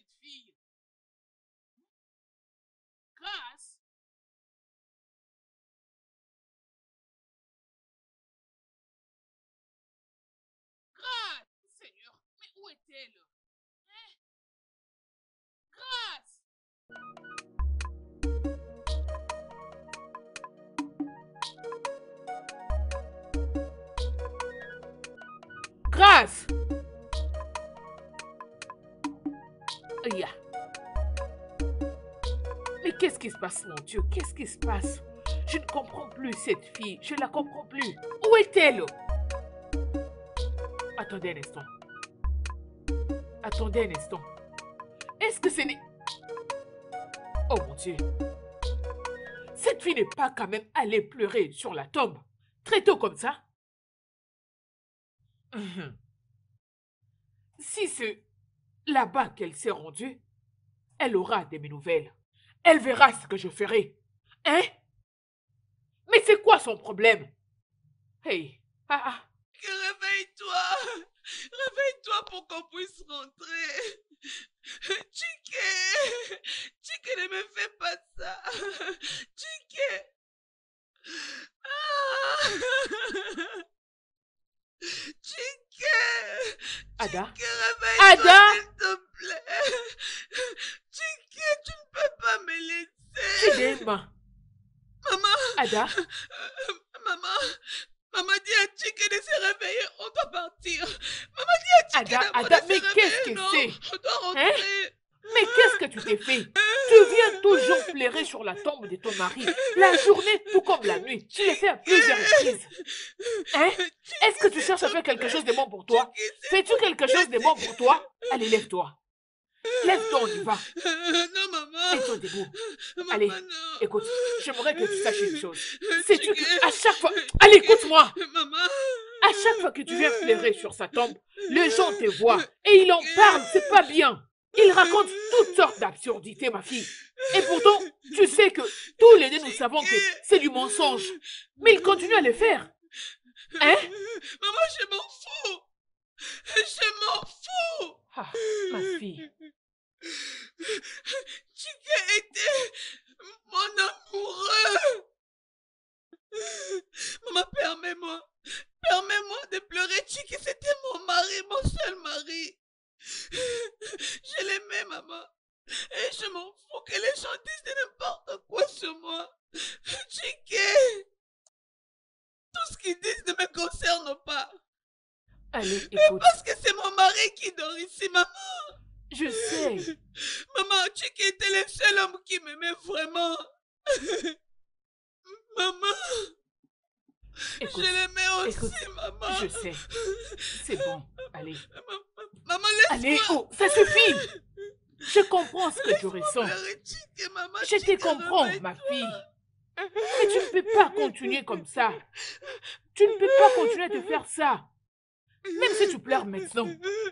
cette fille. Grâce Grâce Seigneur, mais où est-elle? Mon Dieu Qu'est-ce qui se passe? Je ne comprends plus cette fille. Je ne la comprends plus. Où est-elle? Attendez un instant. Attendez un instant. Est-ce que ce n'est... Oh mon Dieu. Cette fille n'est pas quand même allée pleurer sur la tombe. Très tôt comme ça. Mhm. Si c'est là-bas qu'elle s'est rendue, elle aura de mes nouvelles. Elle verra ce que je ferai. Hein? Mais c'est quoi son problème? Hey, ah, ah. Réveille-toi. Réveille-toi pour qu'on puisse rentrer. Chiquet. Chiquet, ne me fais pas ça. Chiquet. Ah. Chiquet. Ada? Ada? s'il te plaît. Tu ne peux pas me laisser. Chidema. Maman. Ada? Maman. Maman dit à Chiquet de se réveiller. On doit partir. Maman dit à Chiquet Ada, Ada, de mais qu'est-ce que c'est? On doit rentrer. Mais qu'est-ce que tu t'es fait? Tu viens toujours pleurer sur la tombe de ton mari. La journée, tout comme la nuit. Tu le fais à plusieurs reprises. Hein? Est-ce que tu cherches à faire quelque chose de bon pour toi? Fais-tu quelque chose de bon pour toi? Allez, lève-toi. Lève-toi, on y va. Non, maman. Mets-toi debout. Maman, Allez, non. Écoute, j'aimerais que tu saches une chose. Sais-tu que à chaque fois... Allez, écoute-moi. Maman. À chaque fois que tu viens pleurer sur sa tombe, les gens te voient et ils en parlent, c'est pas bien. Ils racontent toutes sortes d'absurdités, ma fille. Et pourtant, tu sais que tous les deux, nous savons que c'est du mensonge. Mais ils continuent à le faire. Hein? Maman, je m'en fous. Je m'en fous. Ah, ma fille. Chiquet était mon amoureux? Maman, permets-moi. Permets-moi de pleurer. Chiquet, c'était mon mari, mon seul mari. Je l'aimais, maman. Et je m'en fous que les gens disent de n'importe quoi sur moi. Chiquet. Tout ce qu'ils disent ne me concerne pas. Allez, Mais parce que c'est mon mari qui dort ici, maman. je sais. Maman, Chicky était le seul homme qui m'aimait vraiment. Maman, Écoute, je l'aimais aussi, écoute, maman. je sais. C'est bon. Allez. Maman, Allez, laisse-moi. oh, ça suffit. Je comprends ce que tu ressens. Je te comprends, ma fille. Mais tu ne peux pas continuer comme ça. Tu ne peux pas continuer à te faire ça. Même si tu pleures maintenant,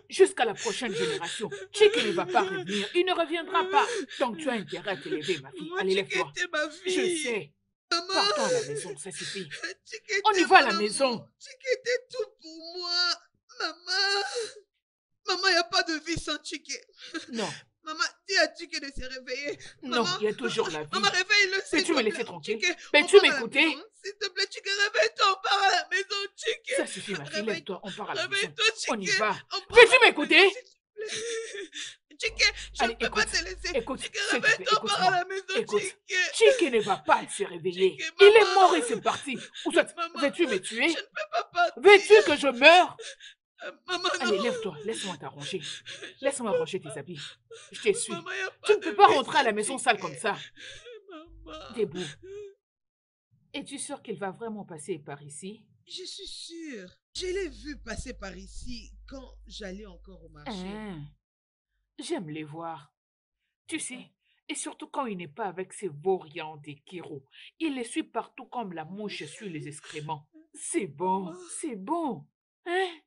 jusqu'à la prochaine génération, Chicky ne va pas revenir. Il ne reviendra pas. Donc tu as intérêt à te lever, ma fille. Allez, lève-toi. Je sais. Maman, Partons à la maison, ça suffit. On y va à la maison. Était tout pour moi. Maman. Maman, il n'y a pas de vie sans Chicky. Non, Maman, dis à Chicky de se réveiller. non, il y a toujours la vie. Maman, réveille-le. Peux-tu me laisser tranquille Peux-tu m'écouter. S'il te plaît, Chicky, réveille-toi, on part à la maison, Chicky. Ça suffit, ma fille. Lève-toi, on part à la maison. Réveille-toi. On y va. Peux-tu m'écouter? Chicky, je ne peux pas te laisser. Écoute, on part à la maison. Chicky. Chicky ne va pas se réveiller. Il est mort et c'est parti. Ou soit, veux-tu me tuer? Je ne peux pas partir. Veux-tu que je meure? Maman. Allez, lève-toi, laisse-moi t'arranger. Laisse-moi ranger tes habits. Je te suis. Maman, y a Tu ne peux pas rentrer à la maison sale comme ça. Debout. Es-tu sûr qu'il va vraiment passer par ici? Je suis sûre. Je l'ai vu passer par ici quand j'allais encore au marché. Hein, J'aime les voir. Tu sais, et surtout quand il n'est pas avec ses vauriens des Kiro. Il les suit partout comme la mouche suit les excréments. C'est bon, c'est bon. Hein?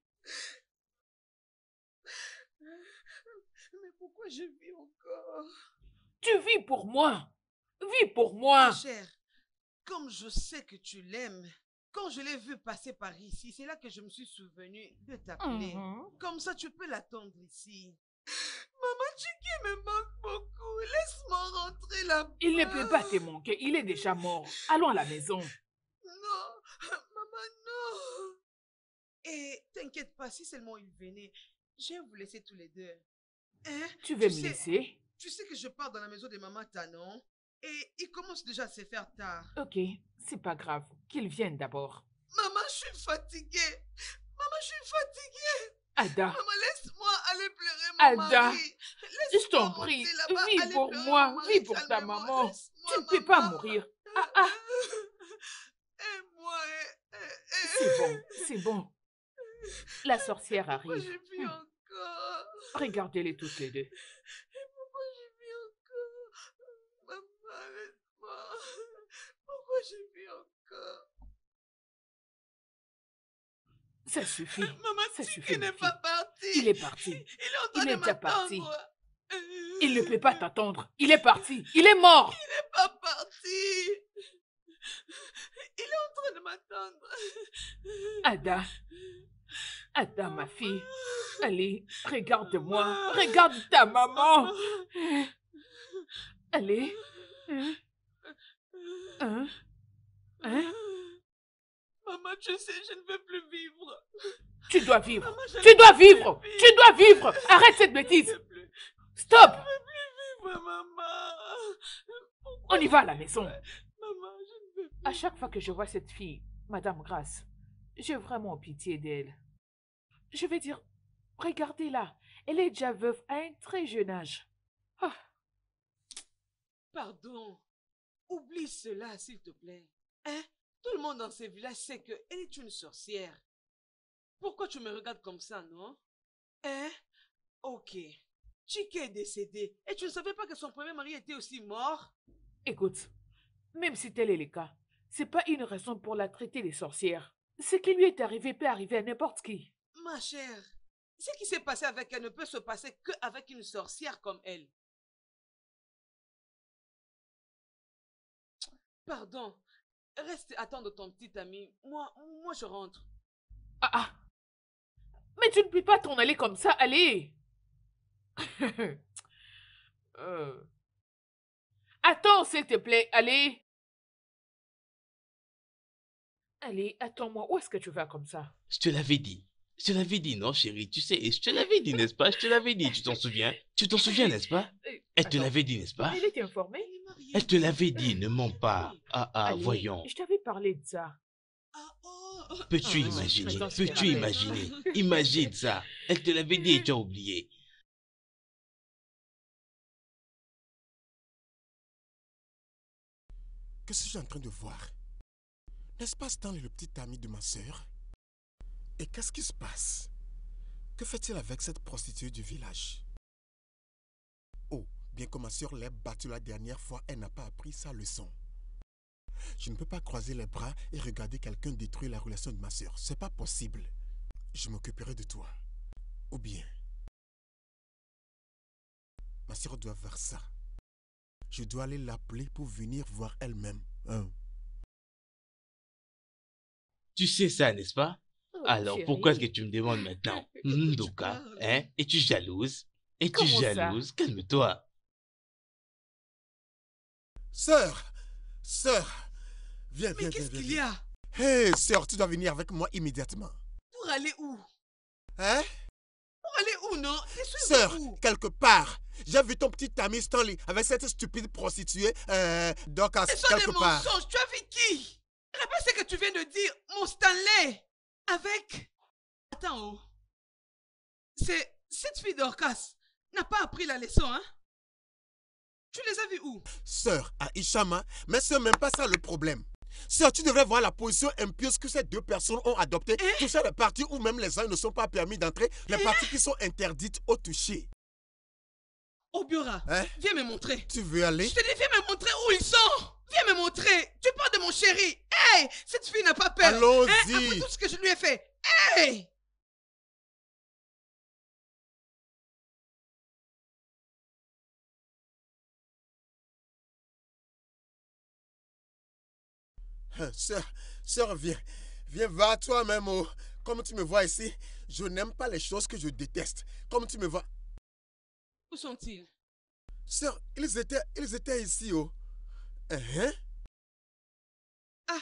Mais pourquoi je vis encore? Tu vis pour moi. Vis pour moi. Chère, comme je sais que tu l'aimes, quand je l'ai vu passer par ici, c'est là que je me suis souvenu de t'appeler. Mhm. Comme ça, tu peux l'attendre ici. Maman Chiki me manque beaucoup? Laisse-moi rentrer là-bas. Il ne peut pas te manquer. Il est déjà mort. Allons à la maison. Non, maman, non. Et t'inquiète pas, si seulement il venait, je vais vous laisser tous les deux. Hein? Tu veux Tu me sais- laisser? Tu sais que je pars dans la maison de maman Tanon et il commence déjà à se faire tard. Ok, c'est pas grave. Qu'il vienne d'abord. Maman, je suis fatiguée. Maman, je suis fatiguée. Ada, Maman, laisse-moi aller pleurer mon Ada, mari. je t'en prie, vis pour moi, vis pour ta maman. Tu ne peux pas mourir. Ah ah, Aide-moi. eh, eh, eh. c'est bon, c'est bon. La sorcière arrive. encore? Regardez-les toutes les deux. Pourquoi je vis encore Maman, laisse-moi. Pourquoi je vis encore Ça suffit. Maman, Ça suffit, n'est pas parti. Il est parti. Il est en train Il est déjà parti. Il ne peut pas t'attendre. Il est parti. Il est mort. Il n'est pas parti. Il est en train de m'attendre. Ada. Ada, ma fille. Allez, regarde-moi. Regarde ta maman. Allez. Hein? Hein? Hein? Maman, tu sais, je ne veux plus vivre. Tu dois vivre. Maman, je Tu dois vivre. Tu dois vivre. Arrête cette Je bêtise. ne veux plus Stop. vivre, maman. On y va à la maison. Maman, je ne veux plus. À chaque fois que je vois cette fille, Madame Grace, j'ai vraiment pitié d'elle. Je vais dire, regardez-la, elle est déjà veuve à un très jeune âge. Ah, Pardon. Oublie cela, s'il te plaît. Hein? Tout le monde dans ce village sait qu'elle est une sorcière. Pourquoi tu me regardes comme ça, non? Hein? Ok. Chike est décédé et tu ne savais pas que son premier mari était aussi mort? écoute, même si tel est le cas, c'est pas une raison pour la traiter des sorcières. Ce qui lui est arrivé peut arriver à n'importe qui. Ma chère, ce qui s'est passé avec elle ne peut se passer qu'avec une sorcière comme elle. Pardon. Reste attendre ton petit ami. Moi, moi je rentre. Ah ah. Mais tu ne peux pas t'en aller comme ça, allez. Euh. Attends, s'il te plaît, allez. Allez, attends-moi, où est-ce que tu vas comme ça? Je te l'avais dit. Je te l'avais dit, non, chérie? Tu sais, je te l'avais dit, n'est-ce pas? Je te l'avais dit, tu t'en souviens? Tu t'en souviens, n'est-ce pas? Euh, Elle te l'avait dit, n'est-ce pas? Il est informé? Elle te l'avait dit, ne mens pas. Ah, ah, Allez, voyons. Je t'avais parlé de ça. Oh. Peux-tu Ah, imaginer? maintenant, c'est Peux-tu imaginer? Imagine ça. Elle te l'avait dit et tu as oublié. Que suis-je en train de voir? N'est-ce pas Stanley, le petit ami de ma sœur? Et qu'est-ce qui se passe? Que fait-il avec cette prostituée du village? Oh, bien que ma sœur l'ait battue la dernière fois, elle n'a pas appris sa leçon. Je ne peux pas croiser les bras et regarder quelqu'un détruire la relation de ma sœur. C'est pas possible. Je m'occuperai de toi. Ou bien, ma sœur doit faire ça. Je dois aller l'appeler pour venir voir elle-même. Hein? Tu sais ça, n'est-ce pas? Oh, Alors, chérie. pourquoi est-ce que tu me demandes maintenant? Hmm, Tu Doka, parles. hein? Es-tu jalouse? Es-tu jalouse? Calme-toi. Sœur Sœur Viens, Mais viens, viens, qu'est-ce qu'il y a? Hé, sœur, tu dois venir avec moi immédiatement. Pour aller où? Hein? Pour aller où, non? Sœur, quelque part. J'ai vu ton petit ami Stanley avec cette stupide prostituée, euh, Dorcas, Ce sont des part. mensonges. Tu as vu qui? Répète ce que tu viens de dire. Mon Stanley. Avec... Attends, oh. c'est cette fille d'Orcas n'a pas appris la leçon, hein? Tu les as vus où? Sœur Aishama, mais c'est même pas ça le problème. Sœur, tu devrais voir la position impieuse que ces deux personnes ont adoptée. Hein? Toucher les parties où même les gens ne sont pas permis d'entrer, les Hein? parties qui sont interdites au toucher. Obiora, Hein? viens me montrer. Tu veux aller? Je te dis, viens me montrer où ils sont. Viens me montrer. Tu parles de mon chéri. Hey, cette fille n'a pas peur. Hein, après Allons-y. tout ce que je lui ai fait. Hey Sœur, sœur, viens. Viens, va toi-même. oh. Comme tu me vois ici, je n'aime pas les choses que je déteste. Comme tu me vois. Où sont-ils? Sœur, ils étaient, ils étaient ici, oh. Hein? Ah,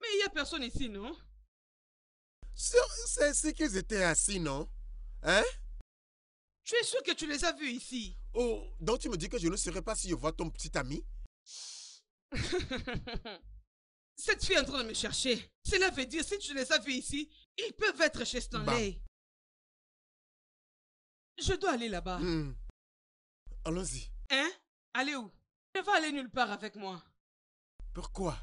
mais il n'y a personne ici, non? Sœur, c'est ici qu'ils étaient assis, non? Hein? Tu es sûr que tu les as vus ici? Oh, donc tu me dis que je ne saurais pas si je vois ton petit ami? Cette fille est en train de me chercher. Cela veut dire, si tu les as vus ici, ils peuvent être chez Stanley. Je dois aller là-bas. Hmm. Allons-y. Hein? Allez où? Ne va aller nulle part avec moi. Pourquoi?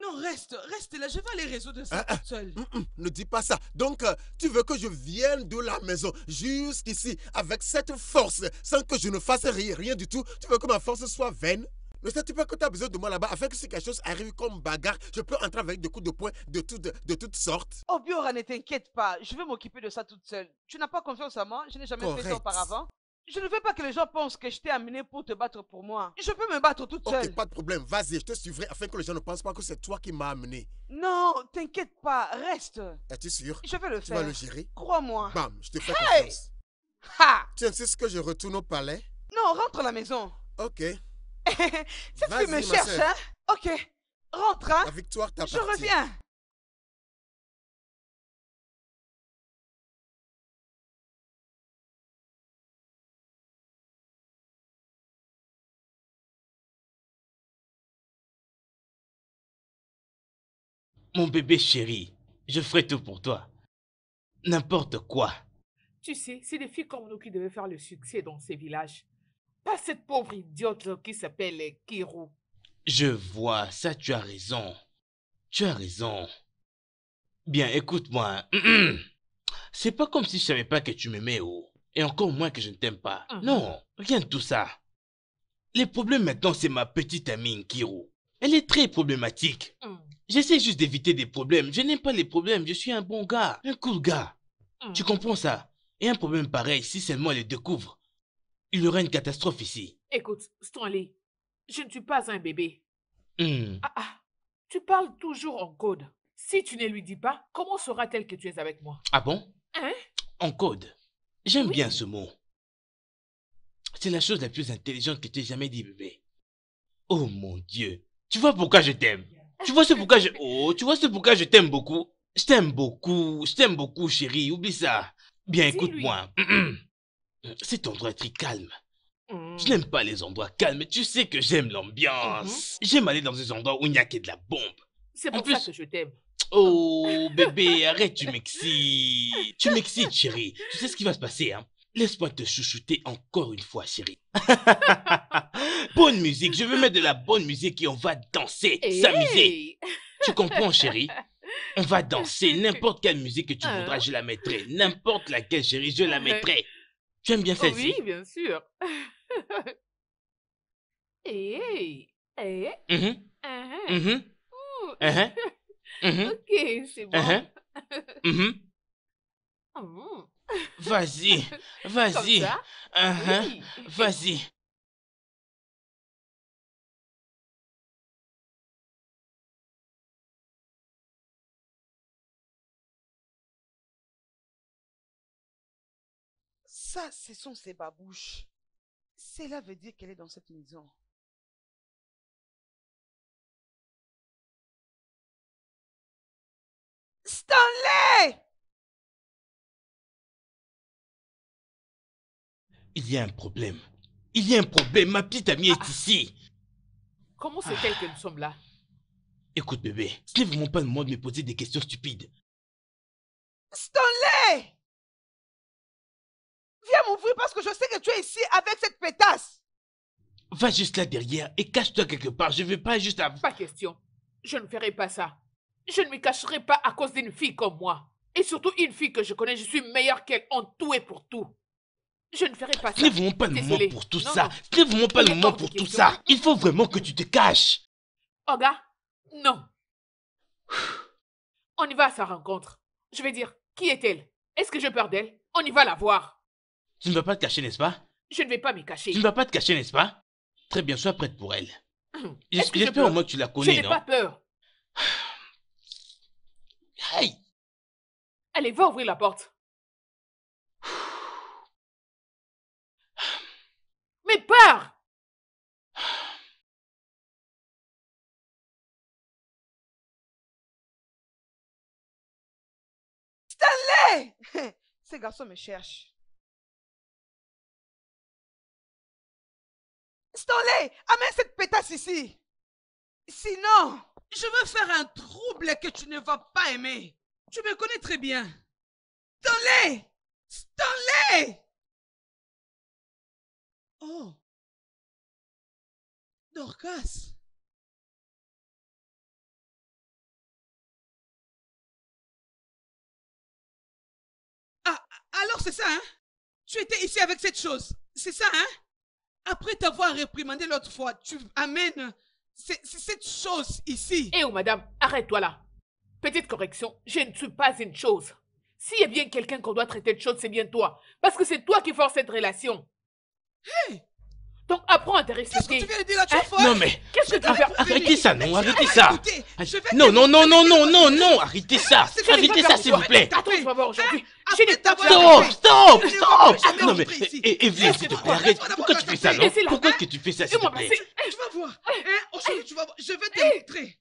Non, reste, reste là. Je vais aller résoudre ça Ah, ah. toute seule. Hum, hum, ne dis pas ça. Donc, euh, tu veux que je vienne de la maison jusqu'ici avec cette force sans que je ne fasse rien, rien du tout? Tu veux que ma force soit vaine? Ne sais-tu pas que tu as besoin de moi là-bas afin que si quelque chose arrive comme bagarre, je peux entrer avec des coups de poing de, tout- de, de toutes sortes? Oh, Biora, ne t'inquiète pas. Je vais m'occuper de ça toute seule. Tu n'as pas confiance en moi? Je n'ai jamais fait ça auparavant. Je ne veux pas que les gens pensent que je t'ai amené pour te battre pour moi. Je peux me battre toute seule. Ok, pas de problème. Vas-y, je te suivrai afin que les gens ne pensent pas que c'est toi qui m'as amené. Non, t'inquiète pas. Reste. Es-tu sûr? Je vais le Tu faire. vas le gérer? Crois-moi. Bam, je te fais Hey confiance. Ha Tu insistes que je retourne au palais? Non, rentre à la maison. Ok. Cette fille me cherche, hein? Ok. Rentre, hein? La victoire Je reviens. Mon bébé chéri, je ferai tout pour toi. N'importe quoi. Tu sais, c'est des filles comme nous qui devaient faire le succès dans ces villages. Pas cette pauvre idiote là qui s'appelle euh, Kiro. Je vois, ça tu as raison. Tu as raison. Bien, écoute-moi. C'est pas comme si je savais pas que tu m'aimais, oh. Et encore moins que je ne t'aime pas. Mhm. Non, rien de tout ça. Les problèmes maintenant, c'est ma petite amie Nkiro. Elle est très problématique. Hum, J'essaie juste d'éviter des problèmes. Je n'aime pas les problèmes. Je suis un bon gars, un cool gars. hum. Tu comprends ça? Et un problème pareil, si seulement elle le découvre, il y aura une catastrophe ici. Écoute, Stanley, je ne suis pas un bébé. Hmm. Ah ah, tu parles toujours en code. Si tu ne lui dis pas, comment saura-t-elle que tu es avec moi? Ah bon? Hein? En code. J'aime Oui. bien ce mot. C'est la chose la plus intelligente que tu aies jamais dit, bébé. Oh mon Dieu. Tu vois pourquoi je t'aime Tu vois ce pourquoi je... Oh, tu vois ce pourquoi je t'aime beaucoup Je t'aime beaucoup. Je t'aime beaucoup, chérie. Oublie ça. Bien, écoute-moi. Cet endroit est très calme. Je n'aime pas les endroits calmes. Tu sais que j'aime l'ambiance. J'aime aller dans des endroits où il n'y a que de la bombe. C'est pour ça que je t'aime. Oh, bébé, arrête, tu m'excites. Tu m'excites, chérie. Tu sais ce qui va se passer, hein? Laisse-moi te chouchouter encore une fois, chérie. bonne musique. Je veux mettre de la bonne musique et on va danser, s'amuser. Hey Tu comprends, chérie? On va danser. N'importe quelle musique que tu Hein? voudras, je la mettrai. N'importe laquelle, chérie, je la mettrai. Tu aimes bien Oh celle-ci Oui, bien sûr. hey, hey, Mhm, hein, mhm, ouh. mhm, mhm, Ok, c'est bon. mhm, mhm. Hum, Vas-y, Comme vas-y. ça? Mhm, Oui. Vas-y. Ça, ce sont ses babouches. Cela veut dire qu'elle est dans cette maison. Stanley Il y a un problème. Il y a un problème. Ma petite amie est ici. Comment c'est-elle que nous sommes là? Écoute, bébé, ce n'est vraiment pas le moment de me poser des questions stupides. Stanley m'ouvrir parce que je sais que tu es ici avec cette pétasse. Va juste là derrière et cache-toi quelque part. Je veux pas juste... à- Pas question. Je ne ferai pas ça. Je ne me cacherai pas à cause d'une fille comme moi. Et surtout une fille que je connais, je suis meilleure qu'elle en tout et pour tout. Je ne ferai pas ça. Vraiment pas le moment pour tout Non, ça. vraiment pas le moment pour tout question. ça. Il faut vraiment que tu te caches. Oga, non. On y va à sa rencontre. Je vais dire, qui est-elle? Est-ce que j'ai peur d'elle? On y va la voir. Tu ne vas pas te cacher, n'est-ce pas? Je ne vais pas m'y cacher. Tu ne vas pas te cacher, n'est-ce pas? Très bien, sois prête pour elle. Hum. J'espère peur au moins que tu la Je connais, n'ai non? pas peur. Aïe Allez, va ouvrir la porte. Mais pars Stanley Ces garçons me cherchent. Stanley, amène cette pétasse ici. Sinon, je veux faire un trouble que tu ne vas pas aimer. Tu me connais très bien. Stanley Stanley Oh Dorcas Ah, alors c'est ça, hein? Tu étais ici avec cette chose. C'est ça, hein? Après t'avoir réprimandé l'autre fois, tu amènes cette chose ici. Eh oh, madame, arrête-toi là. Petite correction, je ne suis pas une chose. S'il y a bien quelqu'un qu'on doit traiter de chose, c'est bien toi. Parce que c'est toi qui force cette relation. Hey Donc apprends à te Qu'est-ce que respecter. tu viens de dire là Tu Hein Non mais... Qu'est-ce que tu vas faire Arrêtez ça, non, arrêtez ça Je vais Non, non, non, non, non, non, non, arrêtez ça Je Arrêtez ça, s'il vous plaît je vais Je écouté. Stop, stop, Je veux stop Non mais, rentrer ici. eh, Evelyne, s'il te plaît, arrête. Pourquoi tu fais ça, non? Pourquoi que tu fais ça, s'il te plaît? Tu vas voir. Hein, aujourd'hui, tu vas voir. Je vais te montrer.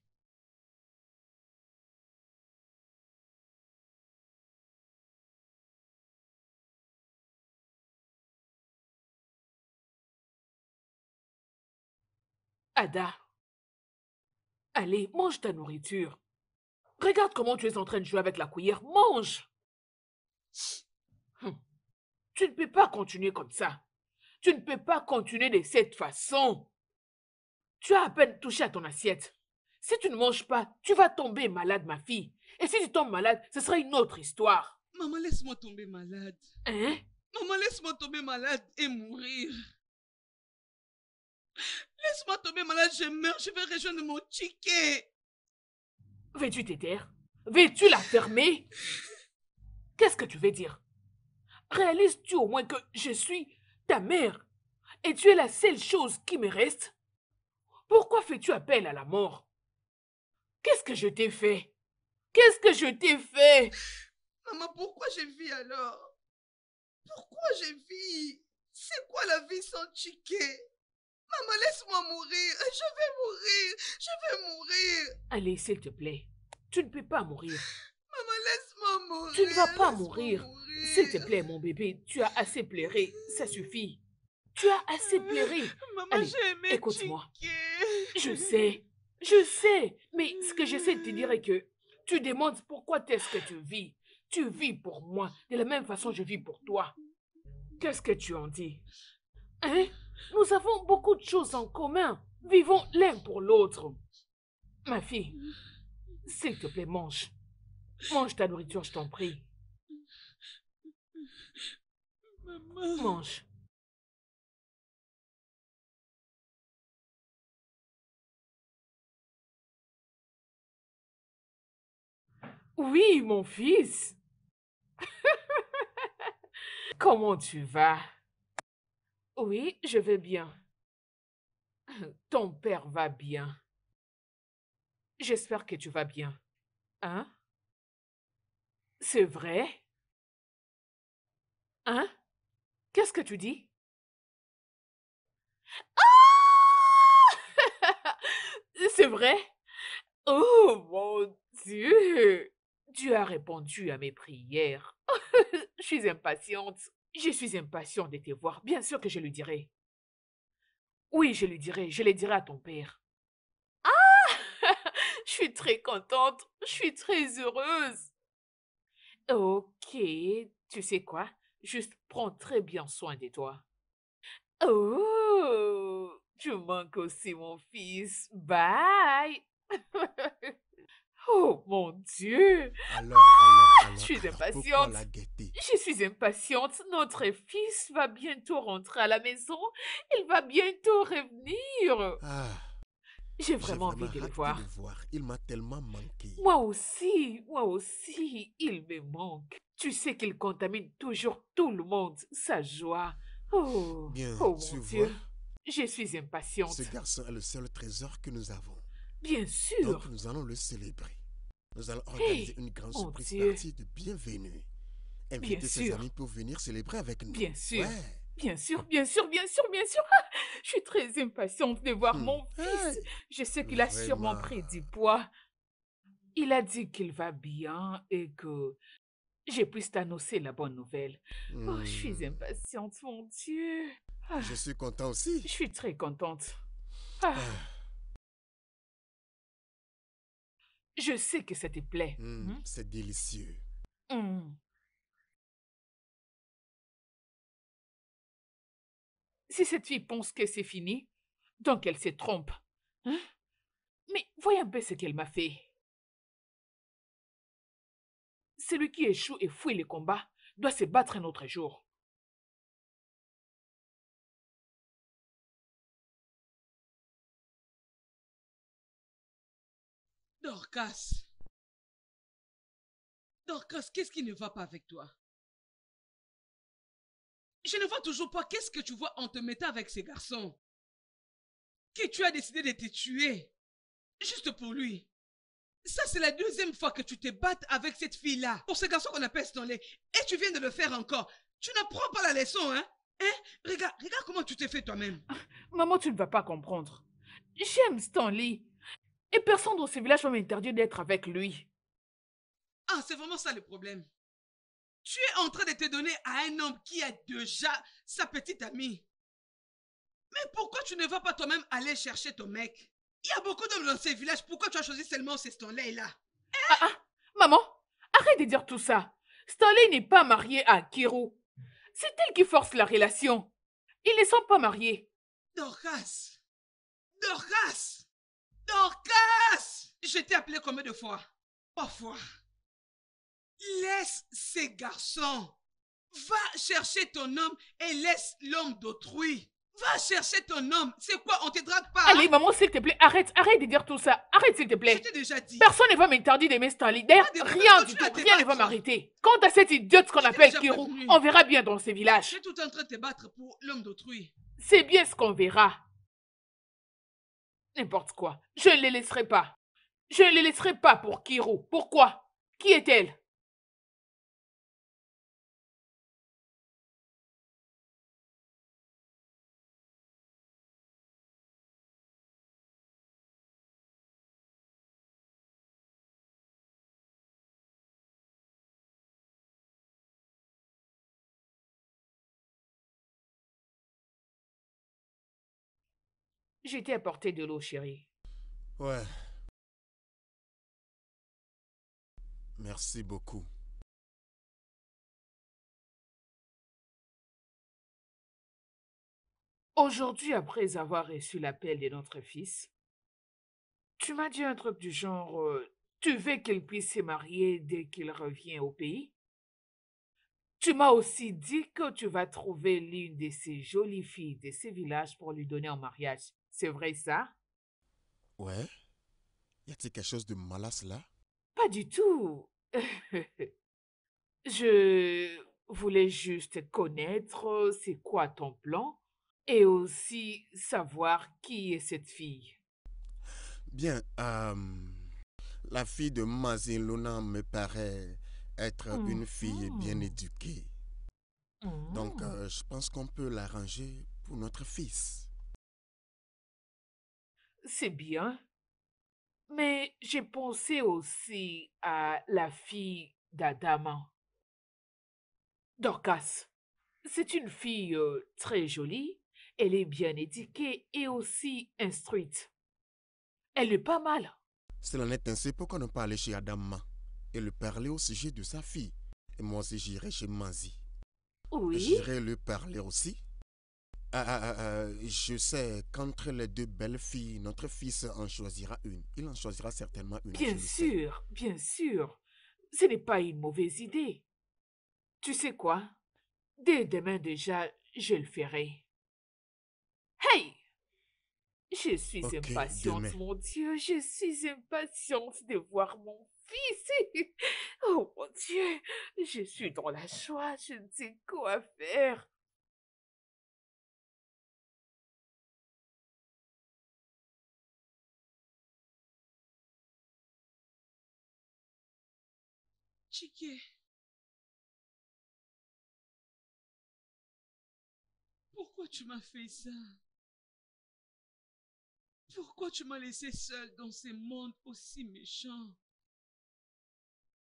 Ada. Allez, mange ta nourriture. Regarde comment tu es en train de jouer avec la cuillère. Mange. Hum. Tu ne peux pas continuer comme ça. Tu ne peux pas continuer de cette façon. Tu as à peine touché à ton assiette. Si tu ne manges pas, tu vas tomber malade, ma fille. Et si tu tombes malade, ce sera une autre histoire. Maman, laisse-moi tomber malade. Hein? Maman, laisse-moi tomber malade et mourir. Laisse-moi tomber malade, je meurs, je vais rejoindre mon ticket. Veux-tu te taire Veux-tu la fermer? Qu'est-ce que tu veux dire? Réalises-tu au moins que je suis ta mère et tu es la seule chose qui me reste? Pourquoi fais-tu appel à la mort? Qu'est-ce que je t'ai fait? Qu'est-ce que je t'ai fait? Maman, pourquoi je vis alors? Pourquoi je vis? C'est quoi la vie sans ticket? Maman, laisse-moi mourir. Je vais mourir. Je vais mourir. Allez, s'il te plaît. Tu ne peux pas mourir. Maman, laisse-moi mourir. Tu ne vas pas mourir. S'il te plaît, mon bébé, tu as assez pleuré. Ça suffit. Tu as assez pleuré. Maman, Allez, j'ai aimé écoute-moi. Je sais, je sais, mais ce que j'essaie de te dire est que tu demandes pourquoi est-ce que tu vis. Tu vis pour moi, de la même façon je vis pour toi. Qu'est-ce que tu en dis? Hein? Nous avons beaucoup de choses en commun. Vivons l'un pour l'autre. Ma fille, s'il te plaît, mange. Mange ta nourriture, je t'en prie. Maman. Mange. Oui, mon fils. Comment tu vas? Oui, je vais bien. Ton père va bien. J'espère que tu vas bien. Hein? C'est vrai? Hein? Qu'est-ce que tu dis? Ah C'est vrai? Oh mon Dieu Tu as répondu à mes prières. je suis impatiente. Je suis impatiente de te voir. Bien sûr que je lui dirai. Oui, je lui dirai. Je le dirai à ton père. Ah Je suis très contente. Je suis très heureuse. Ok, tu sais quoi? Juste prends très bien soin de toi. Oh, tu manques aussi, mon fils. Bye. oh, mon Dieu. Alors, alors, alors. je suis impatiente. la Je suis impatiente. Notre fils va bientôt rentrer à la maison. Il va bientôt revenir. Ah, J'ai j'ai vraiment envie de le voir. de le voir. Il m'a tellement manqué. Moi aussi, moi aussi, il me manque. Tu sais qu'il contamine toujours tout le monde, sa joie. Oh, Bien, oh mon Dieu, vois, je suis impatiente. ce garçon est le seul trésor que nous avons. Bien sûr. Donc, nous allons le célébrer. Nous allons organiser une grande surprise Dieu. partie de bienvenue. Inviter ses sûr. amis pour venir célébrer avec nous. Bien sûr. Ouais. Bien sûr, bien sûr, bien sûr, bien sûr. Ah, Je suis très impatiente de voir Hmm. mon fils. Je sais qu'il a sûrement pris du poids. Il a dit qu'il va bien et que je puisse t'annoncer la bonne nouvelle. Oh, je suis Hmm. impatiente, mon Dieu. Ah, Je suis content aussi. je suis très contente. Ah, je sais que ça te plaît. hmm, Hmm? C'est délicieux. Hmm. Si cette fille pense que c'est fini, donc elle se trompe. Hein? Mais voyez un peu ce qu'elle m'a fait. Celui qui échoue et fuit le combat doit se battre un autre jour. Dorcas. Dorcas, qu'est-ce qui ne va pas avec toi? Je ne vois toujours pas qu'est-ce que tu vois en te mettant avec ces garçons. Que tu as décidé de te tuer. Juste pour lui. Ça, c'est la deuxième fois que tu te battes avec cette fille-là. Pour ce garçon qu'on appelle Stanley. Et tu viens de le faire encore. Tu n'apprends pas la leçon, hein? Hein? Regarde, regarde comment tu t'es fait toi-même. Maman, tu ne vas pas comprendre. J'aime Stanley. Et personne dans ce village va m'interdire d'être avec lui. Ah, c'est vraiment ça le problème. Tu es en train de te donner à un homme qui a déjà sa petite amie. Mais pourquoi tu ne vas pas toi-même aller chercher ton mec? Il y a beaucoup d'hommes dans ces villages. Pourquoi tu as choisi seulement ces Stanley-là? Ah ah, maman, arrête de dire tout ça. Stanley n'est pas marié à Kiro. C'est elle qui force la relation. Ils ne sont pas mariés. Dorcas Dorcas Dorcas Je t'ai appelé combien de fois? Trois fois. Laisse ces garçons. Va chercher ton homme et laisse l'homme d'autrui. Va chercher ton homme. C'est quoi? On te drague pas? Allez, hein? maman, s'il te plaît, arrête, arrête de dire tout ça. Arrête, s'il te Je plaît. t'ai déjà dit. Personne ne va m'interdire d'aimer Stanley. D'ailleurs, rien du tout, rien ne va m'arrêter. Quant à cette idiote qu'on Je appelle déjà Kiro, prévenu. on verra bien dans ces villages. es tout en train de te battre pour l'homme d'autrui. C'est bien ce qu'on verra. N'importe quoi. Je ne les laisserai pas. Je ne les laisserai pas pour Kiro. Pourquoi? Qui est-elle? Je t'ai apporté de l'eau, chérie. Ouais. Merci beaucoup. Aujourd'hui, après avoir reçu l'appel de notre fils, tu m'as dit un truc du genre, euh, tu veux qu'il puisse se marier dès qu'il revient au pays? Tu m'as aussi dit que tu vas trouver l'une de ces jolies filles de ce village pour lui donner en mariage. C'est vrai ça? Ouais. Y a-t-il quelque chose de mal à cela Pas du tout. Je voulais juste connaître c'est quoi ton plan? Et aussi savoir qui est cette fille. Bien, euh, la fille de Mazin me paraît être une fille bien Mhm. éduquée. Donc, Hmm. euh, je pense qu'on peut l'arranger pour notre fils. C'est bien. Mais j'ai pensé aussi à la fille d'Adama. Dorcas. C'est une fille euh, très jolie. Elle est bien éduquée et aussi instruite. Elle est pas mal. S'il en est ainsi, pourquoi ne pas aller chez Adama et lui parler au sujet de sa fille Et moi aussi, j'irai chez Mazi. Oui. J'irai lui parler aussi. Ah, ah, ah, je sais qu'entre les deux belles filles, notre fils en choisira une. Il en choisira certainement une. Bien sûr, bien sûr. Ce n'est pas une mauvaise idée. Tu sais quoi? Dès demain déjà, je le ferai. Hey! Je suis impatiente, demain. mon Dieu, je suis impatiente de voir mon fils. Oh mon Dieu, je suis dans la joie, je ne sais quoi faire. Chiquet. Pourquoi tu m'as fait ça? Pourquoi tu m'as laissé seul dans ce monde aussi méchant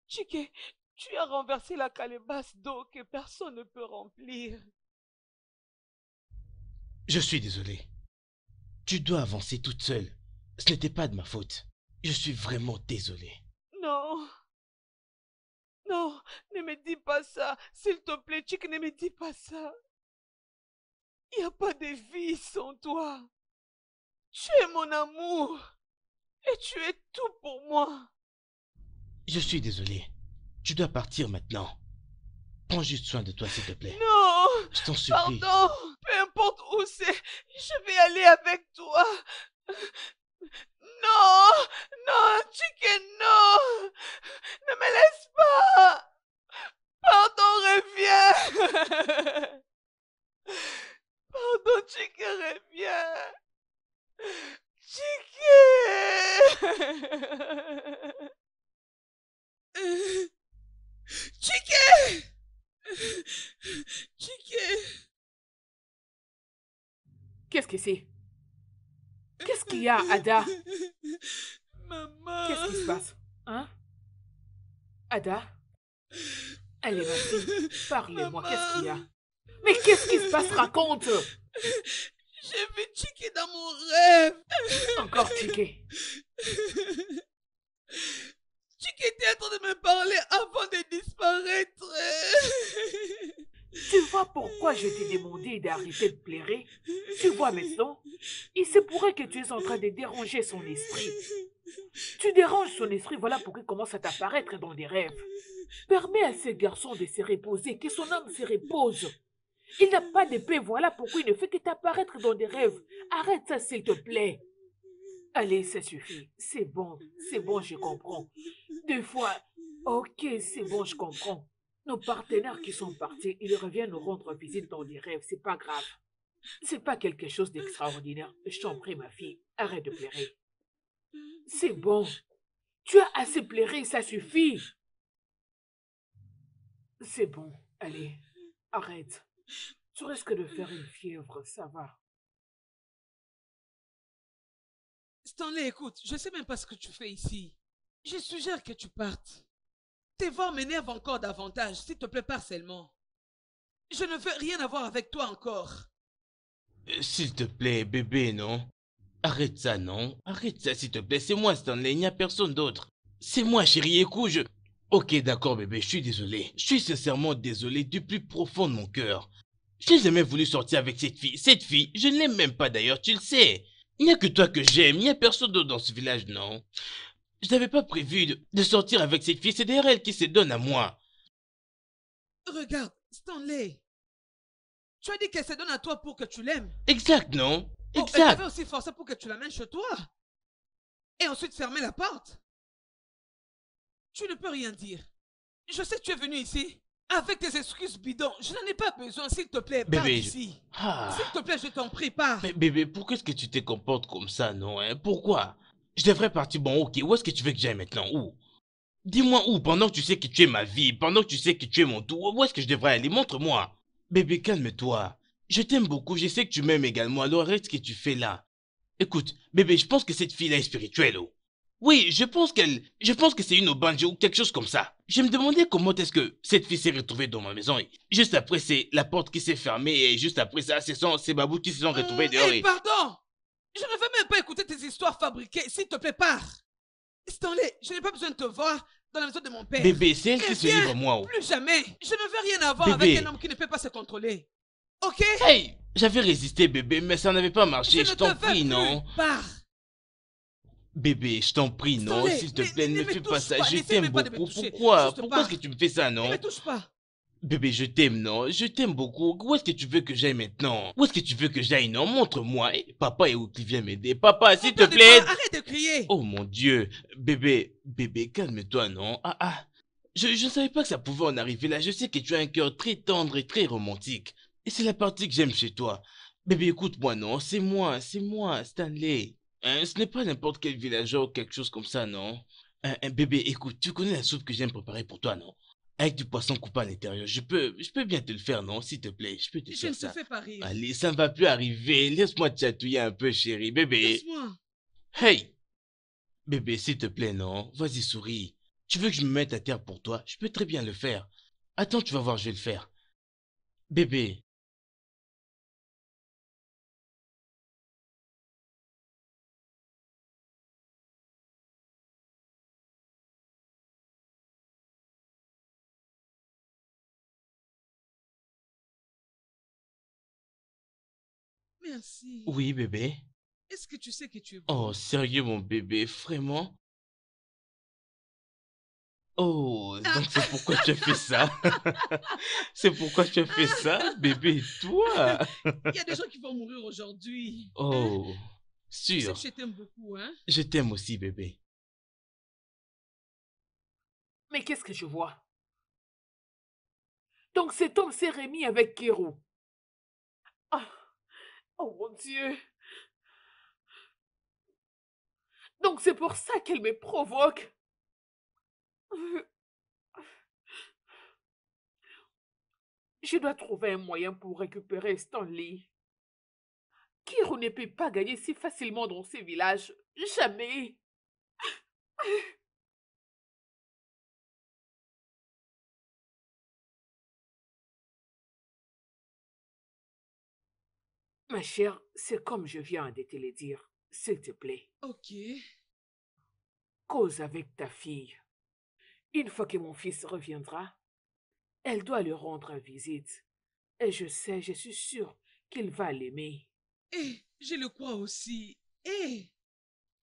Chiquet, tu as renversé la calebasse d'eau que personne ne peut remplir. Je suis désolé. Tu dois avancer toute seule. Ce n'était pas de ma faute. Je suis vraiment désolé. Non. Non, ne me dis pas ça. S'il te plaît, Chick, ne me dis pas ça. Il n'y a pas de vie sans toi. Tu es mon amour. Et tu es tout pour moi. Je suis désolé. Tu dois partir maintenant. Prends juste soin de toi, s'il te plaît. Non. Je t'en supplie. Pardon. Peu importe où c'est, je vais aller avec toi. Non. Non, Chicken, non. Ne me laisse pas. Pardon, reviens. Pardon, Chicken, reviens. Chicken. Chicken. Chicken. Qu'est-ce que c'est? Qu'est-ce qu'il y a, Ada? Maman. Qu'est-ce qui se passe? Hein? Ada? Allez, fille, parlez-moi, qu'est-ce qu'il y a? Mais qu'est-ce qui se passe? Raconte! J'ai vu Chicky dans mon rêve. Encore Chiquet. Chicky était en train de me parler avant de disparaître. Tu vois pourquoi je t'ai demandé d'arrêter de pleurer? Tu vois maintenant? Il se pourrait que tu es en train de déranger son esprit. Tu déranges son esprit, voilà pourquoi il commence à t'apparaître dans des rêves. Permets à ce garçon de se reposer, que son âme se repose. Il n'a pas de paix, voilà pourquoi il ne fait que t'apparaître dans des rêves. Arrête ça, s'il te plaît. Allez, ça suffit. C'est bon, c'est bon, je comprends. Deux fois, ok, c'est bon, je comprends. Nos partenaires qui sont partis, ils reviennent nous rendre visite dans des rêves, c'est pas grave. C'est pas quelque chose d'extraordinaire. Je t'en prie, ma fille, arrête de pleurer. C'est bon. Tu as assez pleuré, ça suffit. C'est bon, allez, arrête. Tu risques de faire une fièvre, ça va. Stanley, écoute, je sais même pas ce que tu fais ici. Je suggère que tu partes. Voix m'énervent encore davantage. S'il te plaît, pars seulement. Je ne veux rien avoir avec toi encore. Euh, S'il te plaît, bébé, non Arrête ça, non Arrête ça, s'il te plaît. C'est moi, Stanley. Il n'y a personne d'autre. C'est moi, chérie. Écoute, je... Ok, d'accord, bébé. Je suis désolé. Je suis sincèrement désolé du plus profond de mon cœur. Je n'ai jamais voulu sortir avec cette fille. Cette fille, je ne l'aime même pas d'ailleurs, tu le sais. Il n'y a que toi que j'aime. Il n'y a personne d'autre dans ce village, non Je n'avais pas prévu de, de sortir avec cette fille. C'est d'ailleurs elle qui se donne à moi. Regarde, Stanley. Tu as dit qu'elle se donne à toi pour que tu l'aimes. Exact, non? Oh, elle Exact. t'avait aussi forcé pour que tu l'amènes chez toi. Et ensuite fermer la porte. Tu ne peux rien dire. Je sais que tu es venu ici avec tes excuses bidons. Je n'en ai pas besoin, s'il te plaît. Pars Bébé, je- d'ici. Ah. S'il te plaît, je t'en prie, pars. Mais bébé, pourquoi est-ce que tu te comportes comme ça, non hein? Pourquoi? Je devrais partir, bon ok, où est-ce que tu veux que j'aille maintenant? Où? Dis-moi où, pendant que tu sais que tu es ma vie, pendant que tu sais que tu es mon tout, où est-ce que je devrais aller? Montre-moi. Bébé, calme-toi. Je t'aime beaucoup, je sais que tu m'aimes également, alors arrête ce que tu fais là. Écoute, bébé, je pense que cette fille-là est spirituelle, oh. Oui, je pense qu'elle... Je pense que c'est une Obanje ou quelque chose comme ça. Je me demandais comment est-ce que cette fille s'est retrouvée dans ma maison. et Juste après, c'est la porte qui s'est fermée et juste après ça, c'est son- ces babous qui se sont retrouvés Hum, dehors. hey, et- pardon. Je ne veux même pas écouter tes histoires fabriquées. S'il te plaît, pars. Stanley, je n'ai pas besoin de te voir dans la maison de mon père. Bébé, c'est elle qui se livre moi. oh. Plus jamais. Je ne veux rien avoir Bébé. avec un homme qui ne peut pas se contrôler. Ok? Hey, j'avais résisté, bébé, mais ça n'avait pas marché. ne Je te t'en prie, plus. non Pars. Bébé, je t'en prie, non, s'il te ne- plaît, ne ne me fais pas ça. pas, Je t'aime beaucoup. Pourquoi? Pourquoi est-ce que tu me fais ça, Ne non? me touche pas. Bébé, je t'aime, non? Je t'aime beaucoup. Où est-ce que tu veux que j'aille maintenant? Où est-ce que tu veux que j'aille, non? Montre-moi. Eh, Papa est où qui vient m'aider? Papa, s'il te plaît Arrête de crier. Oh mon Dieu Bébé, bébé, calme-toi, non? Ah ah Je ne savais pas que ça pouvait en arriver là. Je sais que tu as un cœur très tendre et très romantique. Et c'est la partie que j'aime chez toi. Bébé, écoute-moi, non? C'est moi, c'est moi, Stanley. Hein, ce n'est pas n'importe quel villageois ou quelque chose comme ça, non? Hein, hein, Bébé, écoute, tu connais la soupe que j'aime préparer pour toi, non? Avec du poisson coupé à l'intérieur. Je peux, je peux bien te le faire, non S'il te plaît, je peux te Je faire ne te ça. fais pas rire. Allez, ça ne va plus arriver. Laisse-moi te chatouiller un peu, chérie. Bébé. Laisse-moi. Hey Bébé, s'il te plaît, non Vas-y, souris. Tu veux que je me mette à terre pour toi? Je peux très bien le faire. Attends, tu vas voir, je vais le faire. Bébé. Merci. Oui, bébé. Est-ce que tu sais que tu es beau Oh, sérieux, mon bébé, vraiment? Oh, donc c'est pourquoi tu as fait ça? C'est pourquoi tu as fait ça, bébé, toi? Il y a des gens qui vont mourir aujourd'hui. Oh, Tu sais sûr. que je t'aime beaucoup, hein? Je t'aime aussi, bébé. Mais qu'est-ce que je vois? Donc cet homme s'est remis avec Kérou. Oh mon Dieu. Donc c'est pour ça qu'elle me provoque. Je dois trouver un moyen pour récupérer Stanley. Kiro ne peut pas gagner si facilement dans ces villages. Jamais. Ma chère, c'est comme je viens de te le dire. S'il te plaît, Ok. cause avec ta fille. Une fois que mon fils reviendra, elle doit lui rendre visite. Et je sais, je suis sûre qu'il va l'aimer. Eh, je le crois aussi. Eh.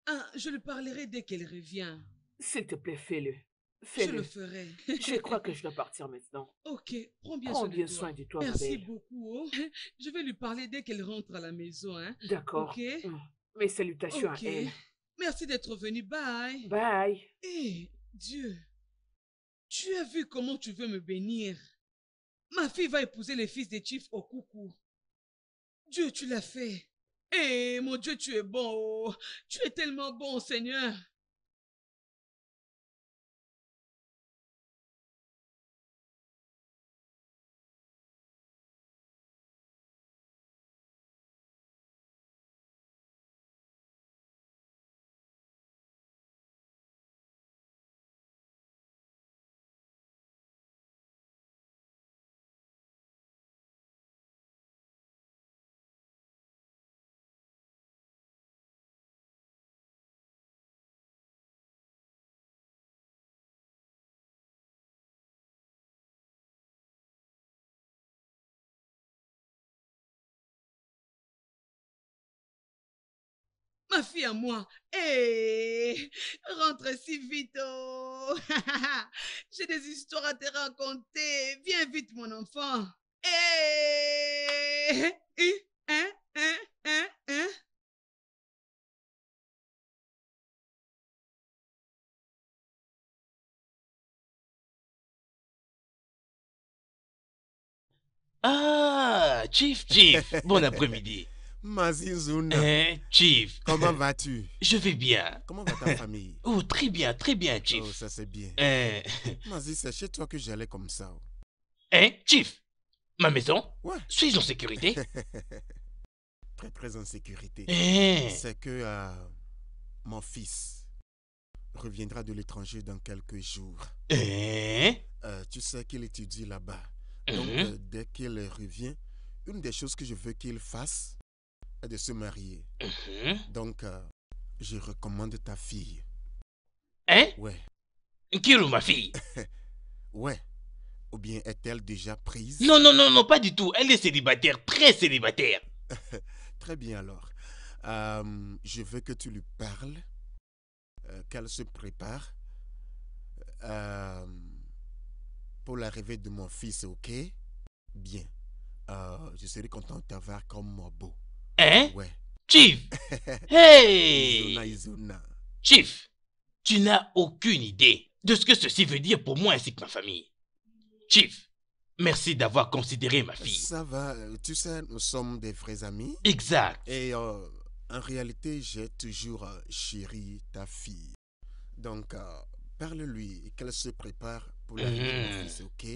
Ah, je lui parlerai dès qu'elle revient. S'il te plaît, fais-le. Je le ferai. Je crois que je dois partir maintenant. Ok, prends bien Prends soin bien de toi. soin de toi, ma Merci belle. beaucoup. oh. Je vais lui parler dès qu'elle rentre à la maison, hein. D'accord. Ok? Mes salutations à elle. Merci d'être venu. Bye. Bye. Eh, Dieu, tu as vu comment tu veux me bénir. Ma fille va épouser le fils des chiefs au coucou. Dieu, tu l'as fait. Eh, mon Dieu, tu es bon. oh. Tu es tellement bon, Seigneur. Ma fille à moi. Eh, rentre si vite. Oh. J'ai des histoires à te raconter. Viens vite, mon enfant. Eh, eh, hein, hein, hein, hein. Ah, Chief, Chief, bon après-midi. Mazinzuna, Hein, Chief, comment vas-tu? Je vais bien. Comment va ta famille? Oh, très bien, très bien, Chief. Oh, ça c'est bien. Hein, Mazi, c'est chez toi que j'allais comme ça. hein, Chief, ma maison, Ouais. suis-je en sécurité Très très en sécurité. Hein, C'est que euh, mon fils reviendra de l'étranger dans quelques jours. hein, Euh, tu sais qu'il étudie là-bas. Donc, mhm. euh, dès qu'il revient, une des choses que je veux qu'il fasse de se marier. Mhm. Donc, euh, je recommande ta fille. Hein? Ouais. Nkiru, ma fille? Ouais. Ou bien est-elle déjà prise? Non, non, non, non, pas du tout. Elle est célibataire, très célibataire. Très bien alors. Euh, je veux que tu lui parles, euh, qu'elle se prépare pour l'arrivée de mon fils, ok? Bien. Je serai content de t'avoir comme beau. Hein? Ouais. Chief! Hey! Chief, tu n'as aucune idée de ce que ceci veut dire pour moi ainsi que ma famille. Chief, merci d'avoir considéré ma fille. Ça va, euh, tu sais, nous sommes des vrais amis. Exact. Et euh, en réalité, j'ai toujours euh, chéri ta fille. Donc, euh, parle-lui et qu'elle se prépare pour mon Mhm. fils, ok?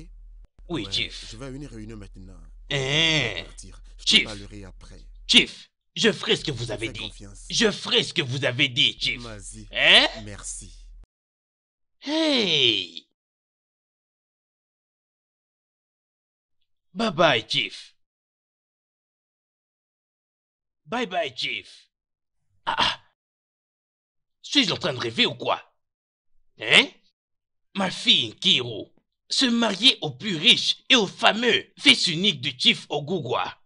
Oui, Ouais, Chief. Je vais à une réunion maintenant. Hein. Je vais partir. Je te Chief. parlerai après. Chief, je ferai ce que vous avez fais dit. confiance. Je ferai ce que vous avez dit, Chief. Hein? Merci. Hey! Bye bye, Chief. Bye bye, Chief. Ah, ah. Suis-je en train de rêver ou quoi? Hein? Ma fille Kiro se marier au plus riche et au fameux fils unique du Chief Ogugwa.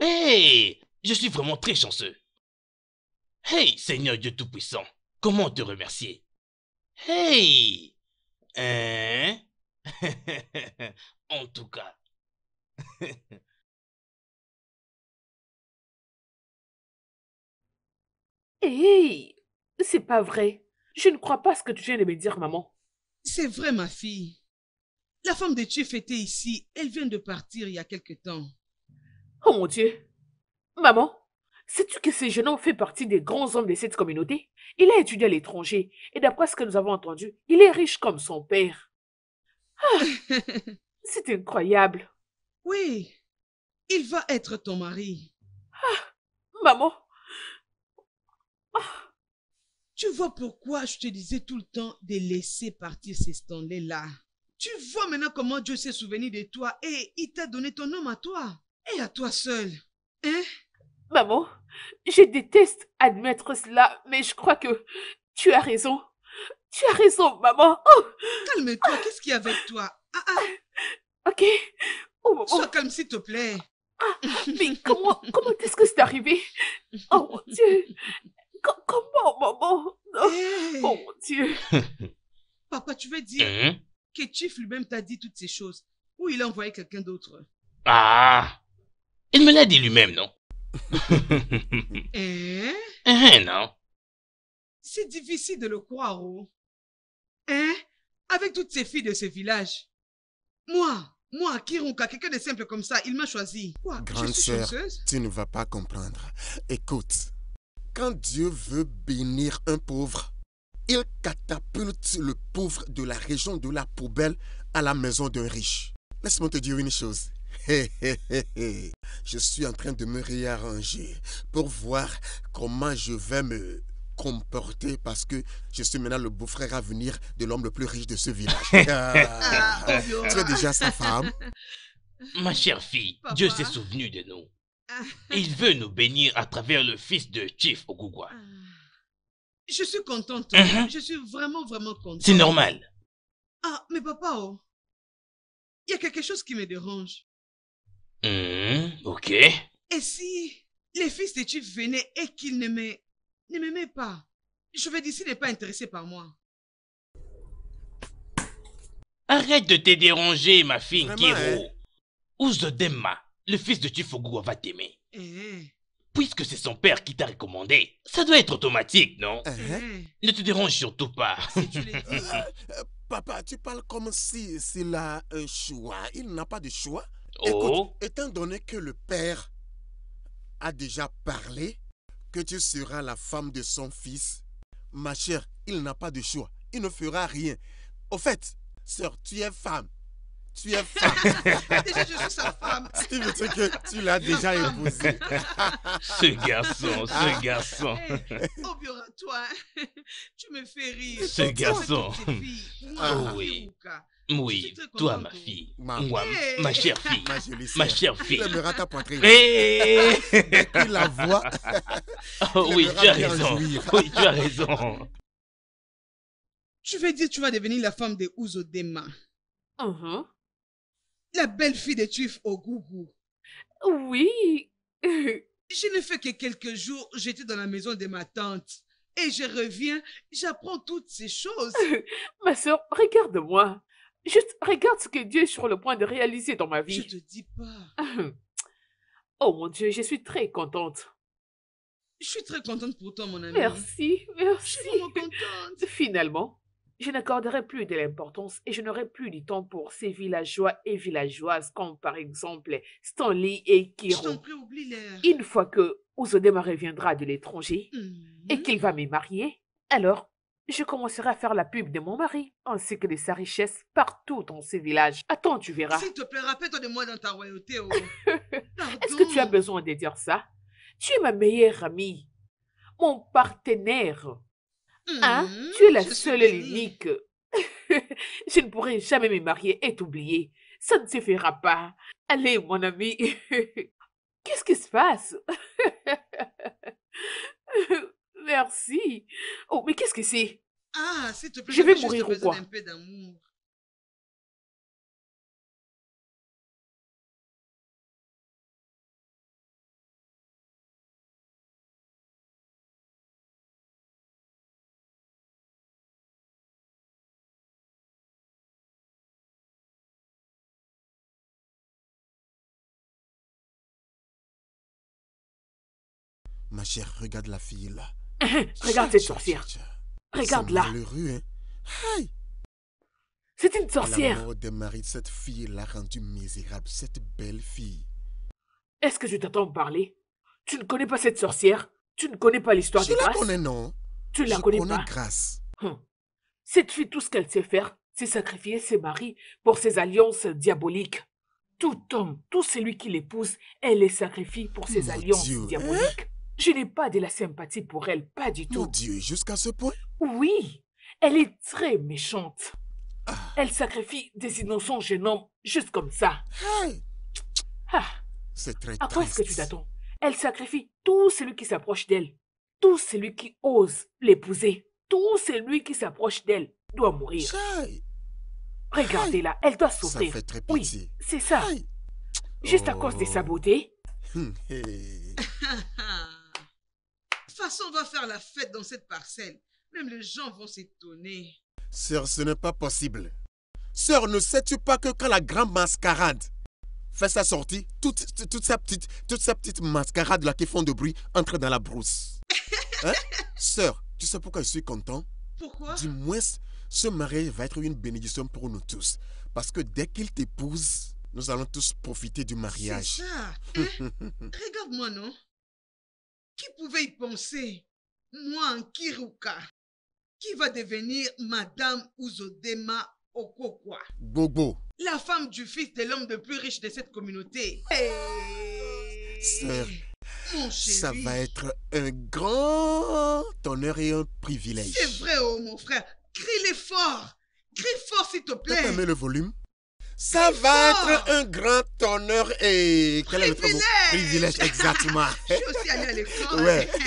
Hey! Je suis vraiment très chanceux. Hey, Seigneur Dieu Tout-Puissant, comment te remercier? Hey! Hein? en tout cas. Hé, c'est pas vrai. Je ne crois pas ce que tu viens de me dire, maman. C'est vrai, ma fille. La femme de Chief était ici. Elle vient de partir il y a quelque temps. Oh mon Dieu. Maman, sais-tu que ce jeune homme fait partie des grands hommes de cette communauté? Il a étudié à l'étranger et d'après ce que nous avons entendu, il est riche comme son père. Ah, c'est incroyable. oui, il va être ton mari. Maman, Tu vois pourquoi je te disais tout le temps de laisser partir ces Stanley-là. Tu vois maintenant comment Dieu s'est souvenu de toi et il t'a donné ton homme à toi. Et à toi seul. Hein? Maman, je déteste admettre cela, mais je crois que tu as raison. Tu as raison, maman. Oh, Calme-toi, qu'est-ce qu'il y a avec toi? Ah ah, ok. Oh, maman. sois calme s'il te plaît. Mais comment, comment est-ce que c'est arrivé? Oh mon Dieu Co- Comment, maman? Oh, Hey, oh mon Dieu Papa, tu veux dire Hein? que Chief lui-même t'a dit toutes ces choses? Ou il a envoyé quelqu'un d'autre? Ah! Il me l'a dit lui-même, non? Hein? Hein, non? C'est difficile de le croire, oh. Hein? Avec toutes ces filles de ce village. Moi, moi, Kirunka, quelqu'un de simple comme ça, il m'a choisi. Quoi? Grande je suis sœur. Tu ne vas pas comprendre. Écoute, quand Dieu veut bénir un pauvre, il catapulte le pauvre de la région de la poubelle à la maison d'un riche. Laisse-moi te dire une chose. Hé, hé, hé, hé. Je suis en train de me réarranger pour voir comment je vais me comporter parce que je suis maintenant le beau-frère à venir de l'homme le plus riche de ce village. Ah, Ah, tu es déjà sa femme Ma chère fille, Papa. Dieu s'est souvenu de nous. Ah, il veut nous bénir à travers le fils de Chief Ogugwa. Je suis contente. Mhm. Je suis vraiment, vraiment contente. C'est normal. Ah, mais papa, oh. Il y a quelque chose qui me dérange. Hum, ok. Et si les fils de Chief venaient et qu'ils ne m'aimaient pas, je vais dire s'il n'est pas intéressé par moi. Arrête de te déranger, ma fille Vraiment, Kiro. hein? Uzodema, le fils de Chief Ogugwa va t'aimer. Hein, Puisque c'est son père qui t'a recommandé, ça doit être automatique, non? Hein, Ne te dérange surtout pas. si tu le dis. Euh, Papa, tu parles comme si s'il a un choix. Il n'a pas de choix. Oh, Écoute, étant donné que le père a déjà parlé que tu seras la femme de son fils, ma chère, il n'a pas de choix. Il ne fera rien. Au fait, sœur, tu es femme. Tu es femme. Déjà, je suis sa femme? Ce qui veut dire que tu l'as déjà épousée. ce garçon, ce garçon. Hey, Obiora, toi, tu me fais rire. Ce garçon. Ah oui. Oui, toi, ma oh. fille. Ma- Moi, Hey. ma chère fille. Ma chère fille. aimeras ta poitrine. Hé Puis la voix. Oh, oui, tu as raison. jouir. Oui, tu as raison. Tu veux dire tu vas devenir la femme de Uzodema, Mhm. la belle-fille de Tuif Ogougou. Oui. Je ne fais que quelques jours, j'étais dans la maison de ma tante. Et je reviens, j'apprends toutes ces choses. Ma sœur, regarde-moi. Juste regarde ce que Dieu est sur le point de réaliser dans ma Je vie. te dis pas. Oh mon Dieu, je suis très contente. Je suis très contente pour toi, mon ami. Merci, Je merci. suis vraiment contente. Finalement, je n'accorderai plus de l'importance et je n'aurai plus du temps pour ces villageois et villageoises comme par exemple Stanley et Je Kiro. Une fois que Uzodema reviendra de l'étranger Mhm. et qu'il va me marier, alors je commencerai à faire la pub de mon mari ainsi que de sa richesse partout dans ces villages. Attends, tu verras. S'il te plaît, rappelle-toi de moi dans ta royauté. Oh. Est-ce que tu as besoin de dire ça? Tu es ma meilleure amie, mon partenaire. Hein? Mhm, Tu es la seule et l'unique. je ne pourrai jamais me marier et t'oublier. Ça ne se fera pas. Allez, mon ami. Qu'est-ce qui se passe? Merci. Oh, mais qu'est-ce que c'est? Ah, s'il te plaît, Je vais mourir ou quoi? d'un peu d'amour. Ma chère, regarde la fille là. Regarde cette sorcière. Regarde-la. C'est hein. C'est une La sorcière. mort de mari de cette fille l'a rendue misérable, cette belle fille. Est-ce que je t'entends parler? Tu ne connais pas cette sorcière? Tu ne connais pas l'histoire Je de la Grâce? connais, non Tu ne la Je connais connais pas? Grâce. Hum. Cette fille, tout ce qu'elle sait faire, c'est sacrifier ses maris pour ses alliances diaboliques. Tout homme, tout celui qui l'épouse, elle les sacrifie pour ses Mon alliances Dieu, hein? Je n'ai pas de la sympathie pour elle, pas du Mon tout. Dieu, jusqu'à ce point? Oui, elle est très méchante. Ah. Elle sacrifie des innocents jeunes hommes juste comme ça. Ah, C'est très à quoi est-ce que tu t'attends? Elle sacrifie tout celui qui s'approche d'elle. Tout celui qui ose l'épouser. Tout celui qui s'approche d'elle doit mourir. Regardez-la, elle doit Ça souffrir. fait très Oui, c'est ça. Juste à cause de sa beauté. Hum, hey. Ah. De toute façon, on va faire la fête dans cette parcelle. Même les gens vont s'étonner. Sœur, ce n'est pas possible. Sœur, ne sais-tu pas que quand la grande mascarade fait sa sortie, toute, toute, sa petite, toute sa petite mascarade là qui font de bruit entre dans la brousse? Hein? Sœur, tu sais pourquoi je suis content? Pourquoi? Du moins, ce mariage va être une bénédiction pour nous tous. Parce que dès qu'il t'épouse, nous allons tous profiter du C'est mariage. ça. hein? Regarde-moi, non? Qui pouvait y penser? Moi, en Kiruka, qui va devenir Madame Uzodema Okokwa, Bobo, la femme du fils de l'homme le plus riche de cette communauté. Hey. Sœur, Mon chéri. ça va être un grand honneur et un privilège. C'est vrai, oh mon frère. Crie-les fort. Crie fort, s'il te T'as plaît. aimé le volume? Ça va fort. être un grand honneur et... Quel est le mot? Privilège. Privilège, exactement. Je suis aussi allée à l'école. Ouais.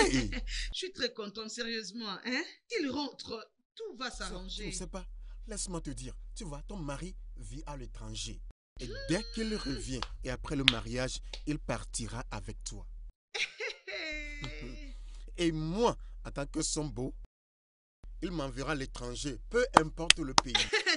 Hey. Je suis très contente, sérieusement. Hein? Qu'il rentre, tout va s'arranger. ne sais pas, laisse-moi te dire. Tu vois, ton mari vit à l'étranger. Et dès qu'il revient, et après le mariage, il partira avec toi. Et moi, en tant que son beau, il m'enverra à l'étranger, peu importe le pays.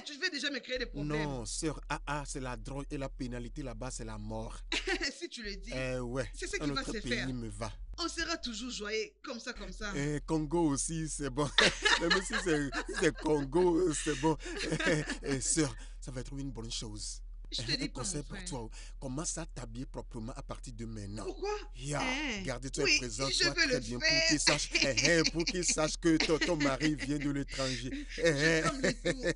Tu veux déjà me créer des problèmes. Non, sœur, ah ah, c'est la drogue et la pénalité là-bas, c'est la mort. si tu le dis, Eh ouais, c'est ce qui va se pays faire. me va. On sera toujours joyeux, comme ça, comme ça. Eh, Congo aussi, c'est bon. Même si c'est si c'est Congo, c'est bon. Eh, eh, sœur, ça va être une bonne chose. Je te dis un pas, conseil pour toi. Commence à t'habiller proprement à partir de maintenant? Pourquoi? Ya, Hein? garde-toi Oui, présent, je très le bien faire. pour qu'il sache, eh, eh, pour qu'il sache que ton, ton mari vient de l'étranger. Eh,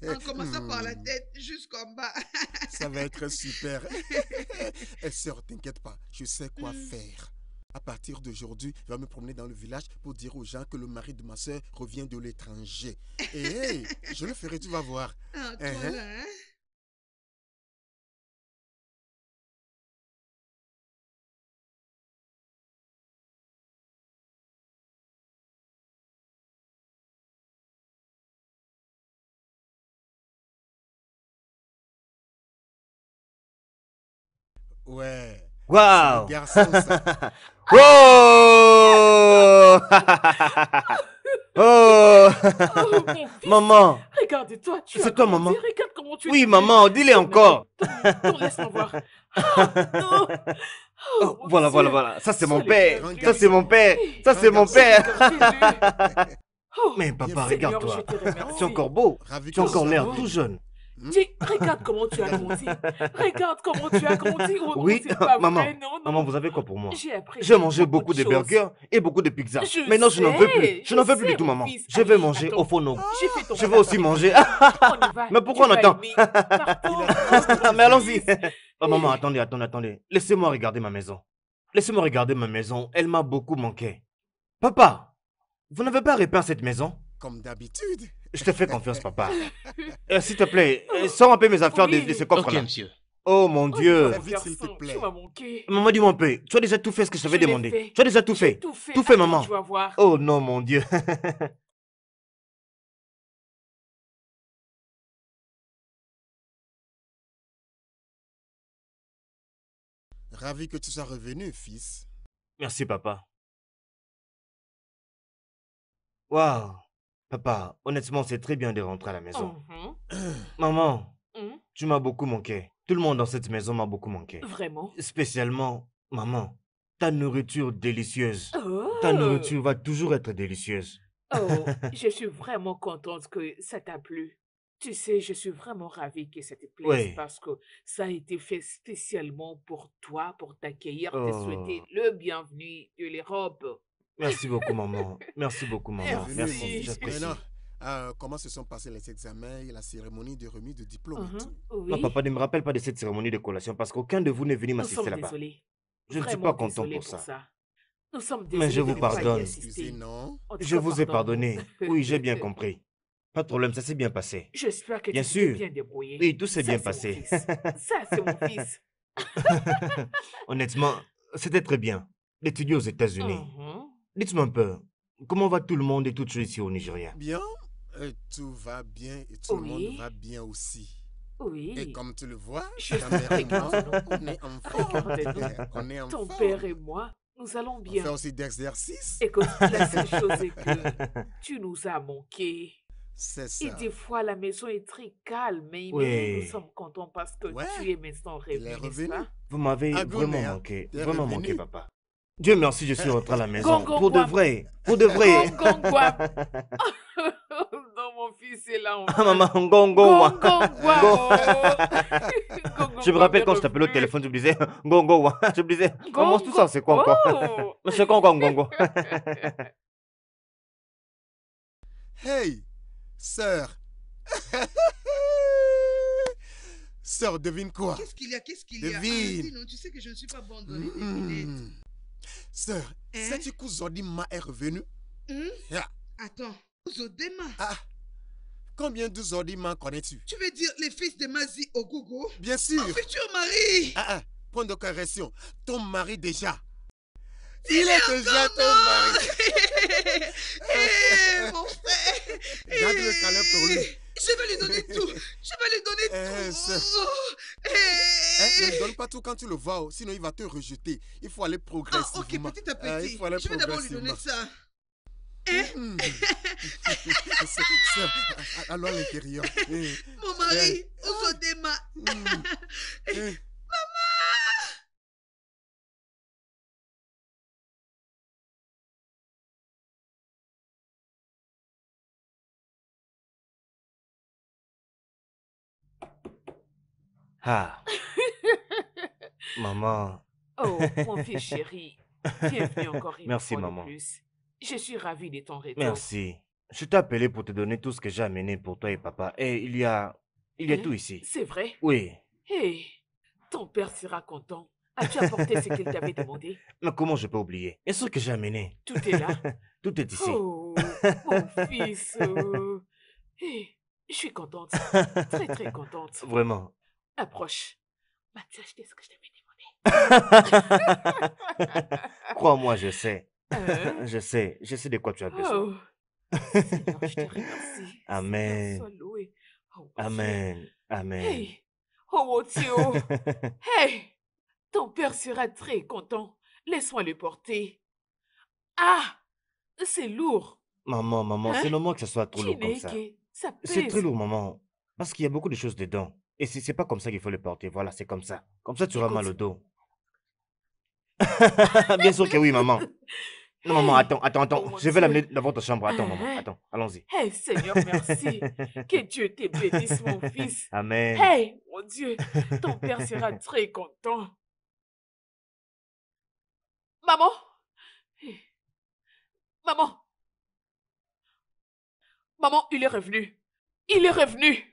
en commençant par la Hmm, tête jusqu'en bas. Ça va être super. Et sœur, t'inquiète pas, je sais quoi Hmm. faire. À partir d'aujourd'hui, je vais me promener dans le village pour dire aux gens que le mari de ma soeur revient de l'étranger. Et hey, je le ferai, tu vas voir. Ah, toi là, hein? Ouais. Waouh garçon, ça. Oh Oh Oh, Maman regarde-toi, tu C'est toi, maman Regarde comment tu es Oui, maman, dis-le encore laisse-moi voir. Ah. Oh, mon Voilà, voilà, Dieu. voilà. Ça, c'est Oh, mon père. Ça, c'est mon père. Ça, c'est mon père. Oh, Mais papa, regarde-toi. Tu es encore beau. Tu as que encore l'air tout jeune. Dis, regarde comment tu as grandi. Regarde comment tu as grandi. Non, Oui, pas maman, vrai, non, non. Maman, vous avez quoi pour moi? J'ai appris J'ai mangé beaucoup beaucoup de burgers et beaucoup de pizzas. Je Maintenant, je n'en veux plus. Je n'en veux plus du tout, maman. fils. Je vais Allez, manger attends. au. J'ai fait ton Je vais aussi manger. On y va. Mais pourquoi on attend? Ah, mais allons-y. Oh, maman, attendez, attendez, attendez. Laissez-moi regarder ma maison. Laissez-moi regarder ma maison. Elle m'a beaucoup manqué. Papa, vous n'avez pas repeint cette maison? Comme d'habitude. Je te fais confiance, papa. Euh, S'il te plaît, euh, sors un peu mes affaires de, Oui. de ce Ok, coffre-là. monsieur. Oh mon Dieu. Fais vite, s'il te plaît. Tu m'as manqué. Maman, dis-moi un peu. Tu as déjà tout fait ce que je t'avais demandé. fait. Tu as déjà tout fait. Tout fait. Tout fait, Attends, maman. Tu vas voir. Oh non, mon Dieu. Ravi que tu sois revenu, fils. Merci, papa. Waouh. Papa, honnêtement, c'est très bien de rentrer à la maison. Mhm, Maman, mhm. tu m'as beaucoup manqué. Tout le monde dans cette maison m'a beaucoup manqué. Vraiment? Spécialement, maman, ta nourriture délicieuse. Oh. Ta nourriture va toujours être délicieuse. Oh, je suis vraiment contente que ça t'a plu. Tu sais, je suis vraiment ravie que ça te plaise Oui. parce que ça a été fait spécialement pour toi, pour t'accueillir, te Oh. souhaiter le bienvenu de l'Europe. Merci beaucoup, maman. Merci beaucoup, maman. Merci, mon fils. j'apprécie. Maintenant, euh, comment se sont passés les examens et la cérémonie de remise de diplôme et Mhm, Oui, Non, papa, ne me rappelle pas de cette cérémonie de collation parce qu'aucun de vous n'est venu nous m'assister sommes là-bas. désolés. Je ne suis pas content pour ça. Nous sommes Mais je vous pardonne. Excusez, non Je vous ai pardon. pardonné. Oui, j'ai bien compris. Pas de problème, ça s'est bien passé. J'espère que Bien tu sûr. bien débrouillé. Oui, tout s'est bien passé. Ça, c'est mon fils. Honnêtement, c'était très bien d'étudier aux États-Unis. Mhm. Dites-moi un peu, comment va tout le monde et tout ici au Nigeria? Bien, euh, tout va bien et tout le monde va bien aussi. Oui. Et comme tu le vois, Je ta mère et moi, regarde-nous. on est en forme. Regarde-nous. on est en Ton forme. père et moi, nous allons On bien. fait aussi d'exercices. Écoute, la seule chose est que tu nous as manqué. C'est Et ça. des fois, la maison est très calme, mais, Oui. nous sommes contents parce que Ouais. tu es maintenant Il revenu? Vous m'avez Ah, vraiment hein. manqué, vraiment revenu. manqué, papa. Dieu merci, je suis rentré à la maison. Gongo Pour de vrai, pour de vrai. Gongo guam. non, mon fils est là. Ah, maman, gongo. Gongo. Je me rappelle quand je t'appelais au téléphone, je me disais gongo. Je me disais, comment tout ça, c'est quoi encore? Oh. Mais c'est quoi encore gongo Hey, sœur. sœur, devine quoi? Qu'est-ce qu'il y a? Qu'est-ce qu'il y a? Devine. Ah, dis non, tu sais que je ne suis pas bonne dans les devinettes. Sœur, Hein? sais-tu que Zodima est revenu Hmm? Ah. Attends, Zodema, Ah, combien de Zodima connais-tu? Tu veux dire les fils de Mazi Ogogo? Bien sûr. Mon futur mari Ah, ah, point de correction. Ton mari déjà. Il est déjà ton mari. Eh, mon frère Garde le câlin pour lui. Eh, Je vais lui donner tout Je vais lui donner Eh, tout. Eh. Hein, ne donne pas tout quand tu le vois, oh, sinon il va te rejeter. Il faut aller Ah, progressivement. ok, petit à Ah, petit. il faut aller je vais d'abord lui donner ça. C'est- Allons à l'intérieur. Eh, Mon mari, Ozodema. Ah. Maman, Oh, mon fils chéri, bienvenue encore une Merci, fois de maman. plus. Je suis ravie de ton retour. merci. Je t'ai appelé pour te donner tout ce que j'ai amené pour toi et papa. Et il y a... Il y a Hein? tout ici. C'est vrai? Oui. Hé, ton père sera content. As-tu apporté ce qu'il t'avait demandé? Mais comment je peux oublier? Bien sûr que j'ai amené. Tout est là. Tout est ici. Oh, mon fils. euh. Hé, je suis contente. Très, très contente. Vraiment. Approche. M'as-tu acheté ce que je t'avais demandé? Crois-moi, je sais. Hein? Je sais. Je sais de quoi tu as besoin. Oh, Seigneur, je te remercie. Amen. Seigneur, sois loué. Oh. Amen. Amen. Hey, oh mon Dieu. Hey, Ton père sera très content. Laisse-moi le porter. Ah, c'est lourd. Maman, maman, Hein? c'est normal que ce soit trop lourd comme ça. C'est très lourd, maman. Parce qu'il y a beaucoup de choses dedans. Et c'est c'est pas comme ça qu'il faut le porter. Voilà, c'est comme ça. Comme ça, tu auras mal au dos. Bien sûr que oui, maman. Non, maman, attends, attends, Oh attends. mon Je vais l'amener dans votre chambre. Attends, maman, attends. Allons-y. Hey, Seigneur, merci. que Dieu te bénisse, mon fils. Amen. Hey, mon Dieu, ton père sera très content. Maman, maman, maman, il est revenu. Il est revenu.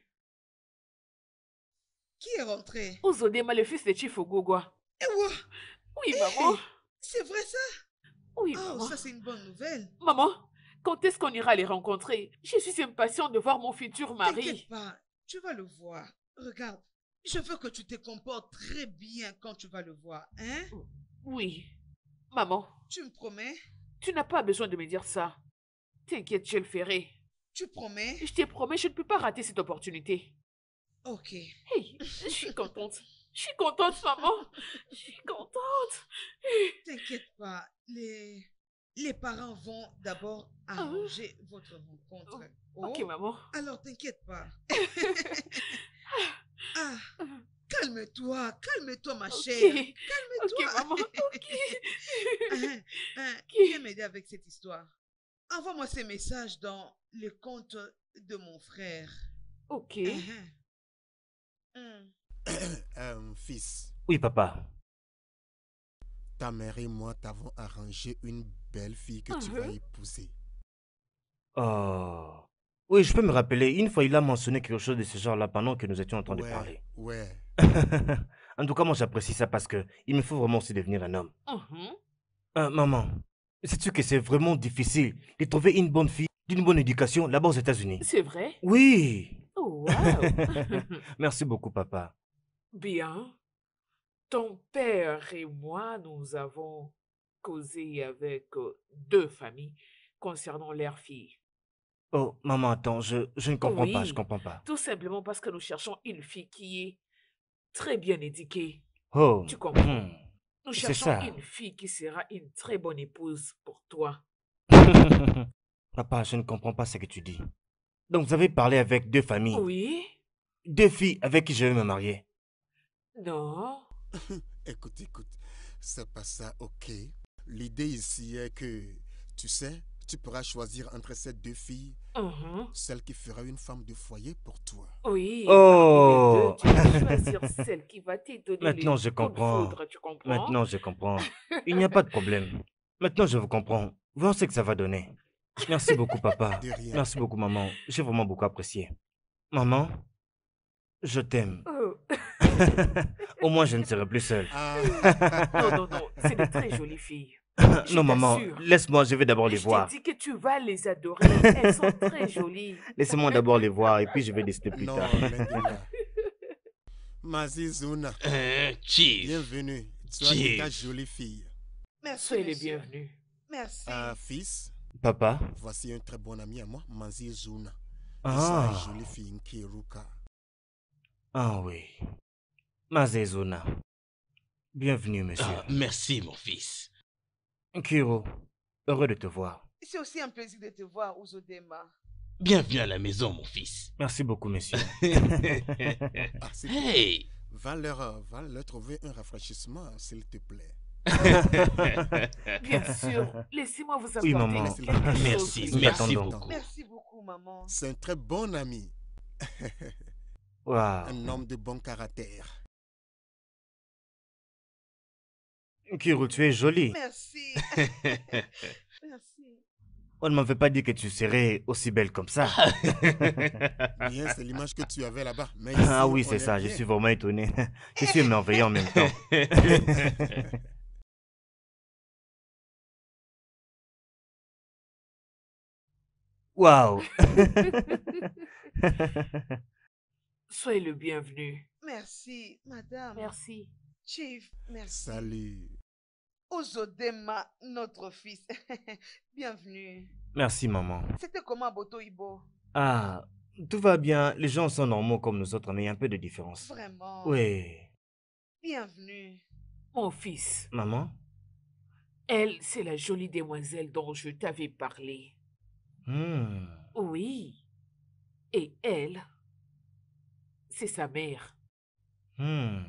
Qui est rentré? Ozodema, le fils de Chifogogwa. Eh ouais, Oui, maman. c'est vrai ça? Oui, Oh, maman. ça c'est une bonne nouvelle. Maman, quand est-ce qu'on ira les rencontrer? Je suis impatiente de voir mon futur mari. T'inquiète pas, tu vas le voir. Regarde, je veux que tu te comportes très bien quand tu vas le voir, hein? Oui. Maman, Tu me promets? Tu n'as pas besoin de me dire ça. T'inquiète, je le ferai. Tu promets? Je te promets, je ne peux pas rater cette opportunité. Ok. Hey, je suis contente. Je suis contente, maman. Je suis contente. T'inquiète pas, les... les parents vont d'abord arranger votre rencontre. Ah. Ok, Oh, maman. Alors t'inquiète pas. ah, calme-toi, calme-toi ma Ok. chère. Ok, Calme-toi. maman. Ok. Hein, Ok. Viens m'aider avec cette histoire. Envoie-moi ces messages dans le compte de mon frère. Ok. Hein, hein. Euh, fils, Oui, papa. ta mère et moi t'avons arrangé une belle fille que tu vas Mhm. épouser. Oh. Oui, je peux me rappeler. Une fois, il a mentionné quelque chose de ce genre-là pendant que nous étions en train de parler. ouais. en tout cas, moi, j'apprécie ça parce que il me faut vraiment aussi devenir un homme. Mhm. Euh, maman, sais-tu que c'est vraiment difficile de trouver une bonne fille d'une bonne éducation là-bas aux États-Unis? C'est vrai? Oui. Oh, wow. Merci beaucoup, papa. Bien. Ton père et moi, nous avons causé avec deux familles concernant leur fille. Oh, maman, attends, je, je ne comprends pas, je comprends pas. Tout simplement parce que nous cherchons une fille qui est très bien éduquée. Oh. Tu comprends? hmm. Nous cherchons ça. une fille qui sera une très bonne épouse pour toi. Papa, je ne comprends pas ce que tu dis. Donc, vous avez parlé avec deux familles, Oui? deux filles avec qui je vais me marier. Non? Écoute, écoute, c'est pas ça, ok? L'idée ici est que, tu sais, tu pourras choisir entre ces deux filles, Mhm. celle qui fera une femme de foyer pour toi. Oui. Oh. Deux, tu vas choisir celle qui va te donner Maintenant, je comprends. foudre, tu comprends? Maintenant, je comprends. Il n'y a pas de problème. Maintenant, je vous comprends. Voyons ce que ça va donner. Merci beaucoup, papa. De rien. Merci beaucoup, maman. J'ai vraiment beaucoup apprécié. Maman, je t'aime. Oh. Au moins, je ne serai plus seul. Ah, Non, non, non, c'est de très jolies filles. Je non, maman, laisse-moi, je vais d'abord les Je voir. t'ai dit que tu vas les adorer. Elles sont très jolies. Laissez-moi d'abord les voir et puis je vais décider plus non, tard. Mazizuna, Chief. bienvenue. Tu as ta jolie fille. Merci. Soyez les bienvenus. Merci. Ah, fils, Papa? Voici un très bon ami à moi, Mazizuna. Et Ah, sa jolie fille Nkiruka. ah oui. Mazezona. Bienvenue, monsieur. Ah, merci, mon fils. Kiro, heureux de te voir. C'est aussi un plaisir de te voir, Uzodema. Bienvenue à la maison, mon fils. Merci beaucoup, monsieur. Ah, hey! Va leur, va leur trouver un rafraîchissement, s'il te plaît. Bien sûr. Laissez-moi vous apporter Oui, maman. quelque. Merci, Nous merci beaucoup. Merci beaucoup, maman. C'est un très bon ami, un homme de bon caractère. Kiro, tu es jolie. Merci. Merci. On ne m'avait pas dit que tu serais aussi belle comme ça. Bien, c'est l'image que tu avais là-bas. Ah oui, c'est est ça, je suis vraiment étonné. Je suis émerveillé en même temps. Waouh. Soyez le bienvenu. Merci, madame. Merci. Chief, merci. Salut. Ozodema, notre fils. Bienvenue. Merci, maman. C'était comment Boto Ibo? Ah, tout va bien. Les gens sont normaux comme nous autres, mais il y a un peu de différence. Vraiment. Oui. Bienvenue. Mon fils, Maman? Elle, c'est la jolie demoiselle dont je t'avais parlé. Hmm. Oui. Et elle, c'est sa mère. Hmm.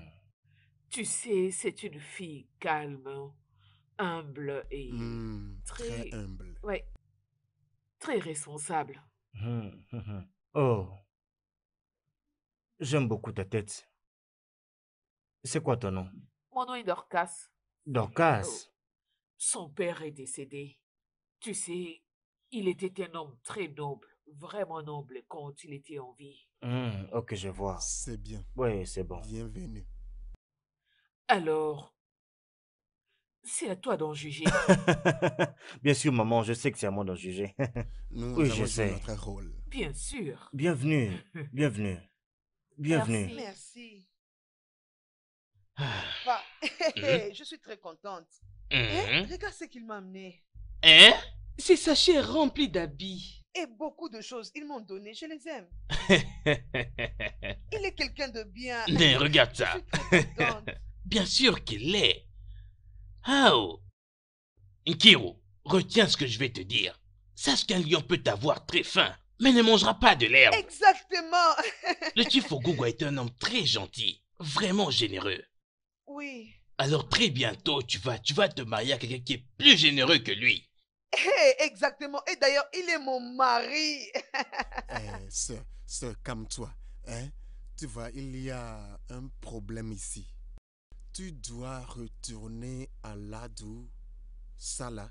Tu sais, c'est une fille calme, humble et Hmm, très très- humble. ouais, très responsable. Oh. J'aime beaucoup ta tête. C'est quoi ton nom? Mon nom est Dorcas. Dorcas? Son père est décédé. Tu sais, il était un homme très noble, vraiment noble quand il était en vie. Hmm, ok, je vois. C'est bien. Oui, c'est bon. Bienvenue. Alors, c'est à toi d'en juger. Bien sûr, maman, je sais que c'est à moi d'en juger. Nous Oui, avons je joué sais. notre rôle. Bien sûr. Bienvenue, bienvenue, bienvenue. Merci. Ah. Bah, Mhm. je suis très contente. Hein, Mhm. Regarde ce qu'il m'a amené. Hein? Ces sachets remplis d'habits. Et beaucoup de choses. Ils m'ont donné, je les aime. Il est quelqu'un de bien. Mais regarde ça. Bien sûr qu'il l'est. Ah oh. Nkiro, retiens ce que je vais te dire. Sache qu'un lion peut avoir très faim, mais ne mangera pas de l'herbe. Exactement. Le Chifogogo est un homme très gentil, vraiment généreux. Oui. Alors très bientôt, tu vas, tu vas te marier à quelqu'un qui est plus généreux que lui. Hey, exactement. Et d'ailleurs, il est mon mari. Eh, sœur, sœur, calme-toi. Hein? Tu vois, il y a un problème ici. Tu dois retourner à là d'où ça là,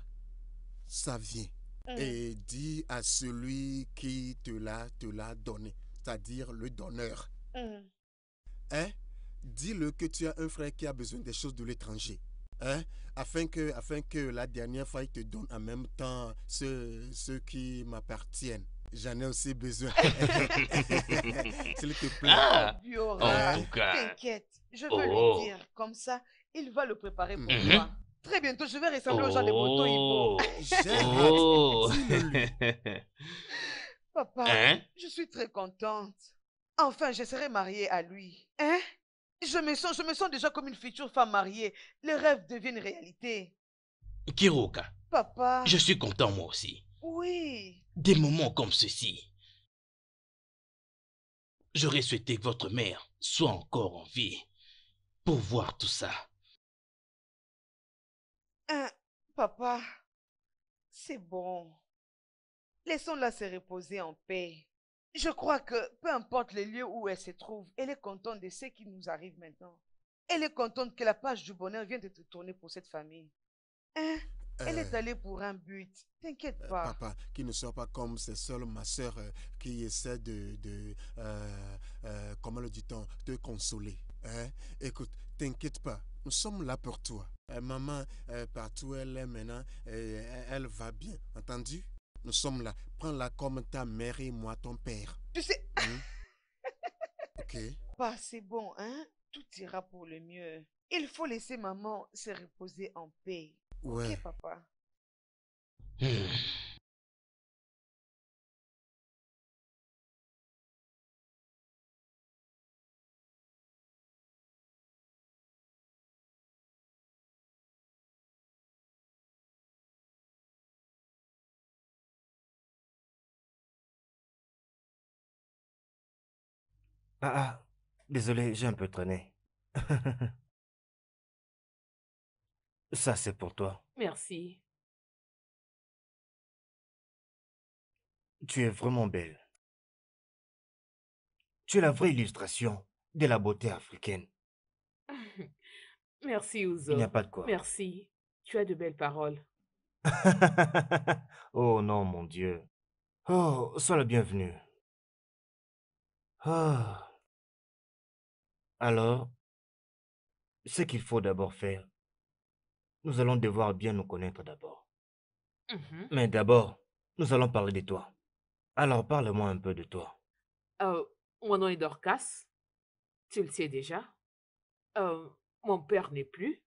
ça vient. Mm. Et dis à celui qui te l'a, te l'a donné, c'est-à-dire le donneur. Mm. Hein? Dis-le que tu as un frère qui a besoin des choses de l'étranger. Hein? Afin que, afin que la dernière fois, il te donne en même temps ceux, ceux qui m'appartiennent. J'en ai aussi besoin. S'il te plaît. Ah, Biora, en tout cas. t'inquiète. Je veux Oh. lui dire. Comme ça, il va le préparer pour toi. Très bientôt, je vais ressembler aux gens de Moto Ibo. Oh. J'ai Oh. Papa, Hein? je suis très contente. Enfin, je serai mariée à lui. Hein? Je me sens, je me sens déjà comme une future femme mariée. Le rêve devient une réalité. Kiroka, Papa. je suis content moi aussi. Oui. Des moments comme ceci. J'aurais souhaité que votre mère soit encore en vie pour voir tout ça. Hein, papa, c'est bon. Laissons-la se reposer en paix. Je crois que peu importe le lieu où elle se trouve, elle est contente de ce qui nous arrive maintenant. Elle est contente que la page du bonheur vient de te tourner pour cette famille. Hein? Elle est Euh, allée pour un but. T'inquiète euh, pas. papa, qui ne soit pas comme c'est seule ma soeur qui essaie de, de euh, euh, comment le dit-on, te consoler. hein? Écoute, t'inquiète pas, nous sommes là pour toi. Euh, maman, euh, partout où elle est maintenant, euh, elle va bien, entendu? Nous sommes là. Prends-la comme ta mère et moi ton père. Tu sais, hein. Ok pas c'est bon, hein? Tout ira pour le mieux. Il faut laisser maman se reposer en paix. Ouais. Ok, papa? Hmm. Ah, ah, désolé, j'ai un peu traîné. Ça, c'est pour toi. Merci. Tu es vraiment belle. Tu es la vraie illustration de la beauté africaine. Merci, Il Ouzo. n'y a pas de quoi. Merci. Tu as de belles paroles. oh non, mon Dieu. Oh, sois la bienvenue. Ah. Alors, ce qu'il faut d'abord faire, nous allons devoir bien nous connaître d'abord. Mhm. Mais d'abord, nous allons parler de toi. Alors, parle-moi un peu de toi. Euh, mon nom est Dorcas. Tu le sais déjà. Euh, mon père n'est plus.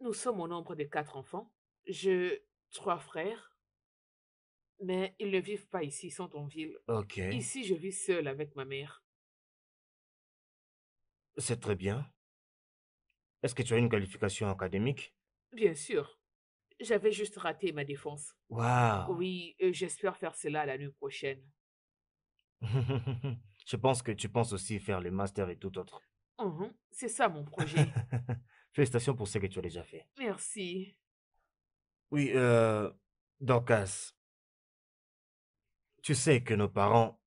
Nous sommes au nombre de quatre enfants. Je trois frères. Mais ils ne vivent pas ici, ils sont en ville. Ok, Ici, je vis seule avec ma mère. C'est très bien. Est-ce que tu as une qualification académique? Bien sûr. J'avais juste raté ma défense. Waouh Oui, et j'espère faire cela la nuit prochaine. Je pense que tu penses aussi faire le master et tout autre. Mhm, C'est ça mon projet. Félicitations pour ce que tu as déjà fait. Merci. Oui, euh, Dorcas, tu sais que nos parents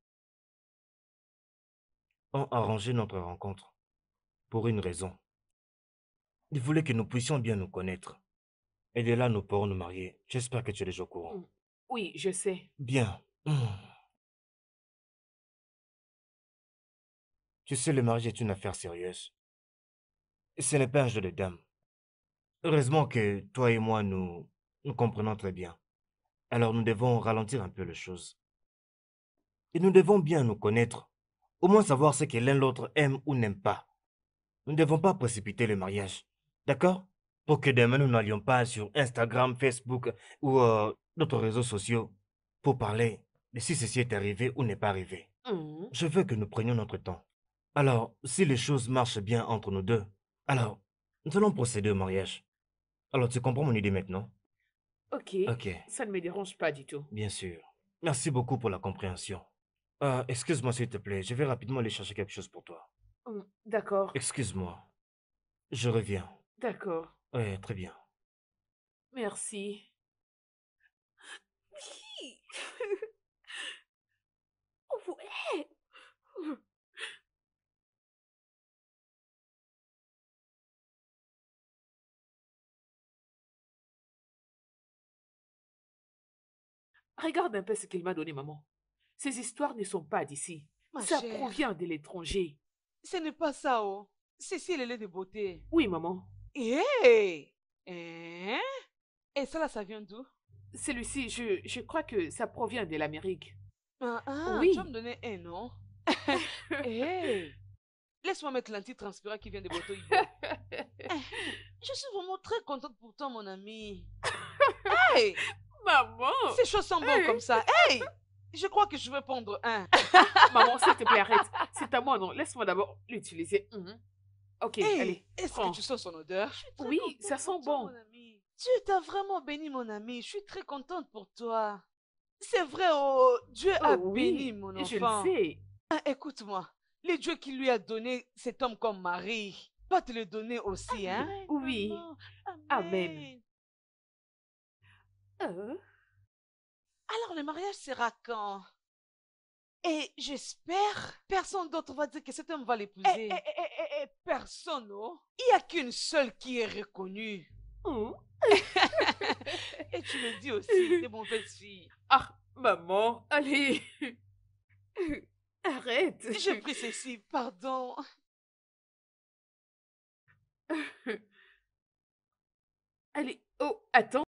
ont arrangé notre rencontre pour une raison. Ils voulaient que nous puissions bien nous connaître. Et de là, nous pourrons nous marier. J'espère que tu es déjà au courant. Mm. Oui, je sais. Bien. Hmm. Tu sais, le mariage est une affaire sérieuse. Ce n'est pas un jeu de dames. Heureusement que toi et moi, nous nous comprenons très bien. Alors nous devons ralentir un peu les choses. Et nous devons bien nous connaître. Au moins savoir ce que l'un l'autre aime ou n'aime pas. Nous ne devons pas précipiter le mariage. D'accord? Pour que demain nous n'allions pas sur Instagram, Facebook ou euh, d'autres réseaux sociaux pour parler de si ceci est arrivé ou n'est pas arrivé. Mhm. Je veux que nous prenions notre temps. Alors, si les choses marchent bien entre nous deux, alors, nous allons procéder au mariage. Alors, tu comprends mon idée maintenant? Ok. Ok, Ça ne me dérange pas du tout. bien sûr. Merci beaucoup pour la compréhension. Euh, excuse-moi s'il te plaît, je vais rapidement aller chercher quelque chose pour toi. Mm, D'accord. Excuse-moi. Je reviens. D'accord. Ouais, très bien. Merci. Ouais. Regarde un peu ce qu'il m'a donné, maman. Ces histoires ne sont pas d'ici. Ma Ça chère, provient de l'étranger. Ce n'est pas ça, oh. Ceci est le lait de beauté. Oui, maman. Hé Hein? Et ça là, ça vient d'où? Celui-ci, je, je crois que ça provient de l'Amérique. Ah, ah, Oui. tu vas me donner un, non? Hé Laisse-moi mettre l'antitranspirant qui vient de Boto Ibo. Je suis vraiment très contente pour toi, mon ami. Hey Maman Ces choses sont bonnes Hey. comme ça. Hey Je crois que je vais prendre un. Maman, s'il te plaît, arrête. C'est à moi, non. Laisse-moi d'abord l'utiliser. Mhm. Ok, Hey, allez. Est-ce que tu sens son odeur? Je Oui, ça sent toi, bon. mon ami. Dieu t'a vraiment béni, mon ami. Je suis très contente pour toi. C'est vrai, oh, Dieu a Oh béni mon je enfant. le sais. Ah, Écoute-moi, le Dieu qui lui a donné cet homme comme mari va te le donner aussi, hein? Oui. maman. Amen. Euh, Alors le mariage sera quand? Et j'espère personne d'autre va dire que cet homme va Eh, l'épouser. Eh, eh, eh, eh, eh, personne, oh. Il n'y a qu'une seule qui est reconnue. Et tu le dis aussi, des mauvaises filles. Ah, maman, allez. Arrête. J'ai pris ceci, pardon. Allez, oh, attends.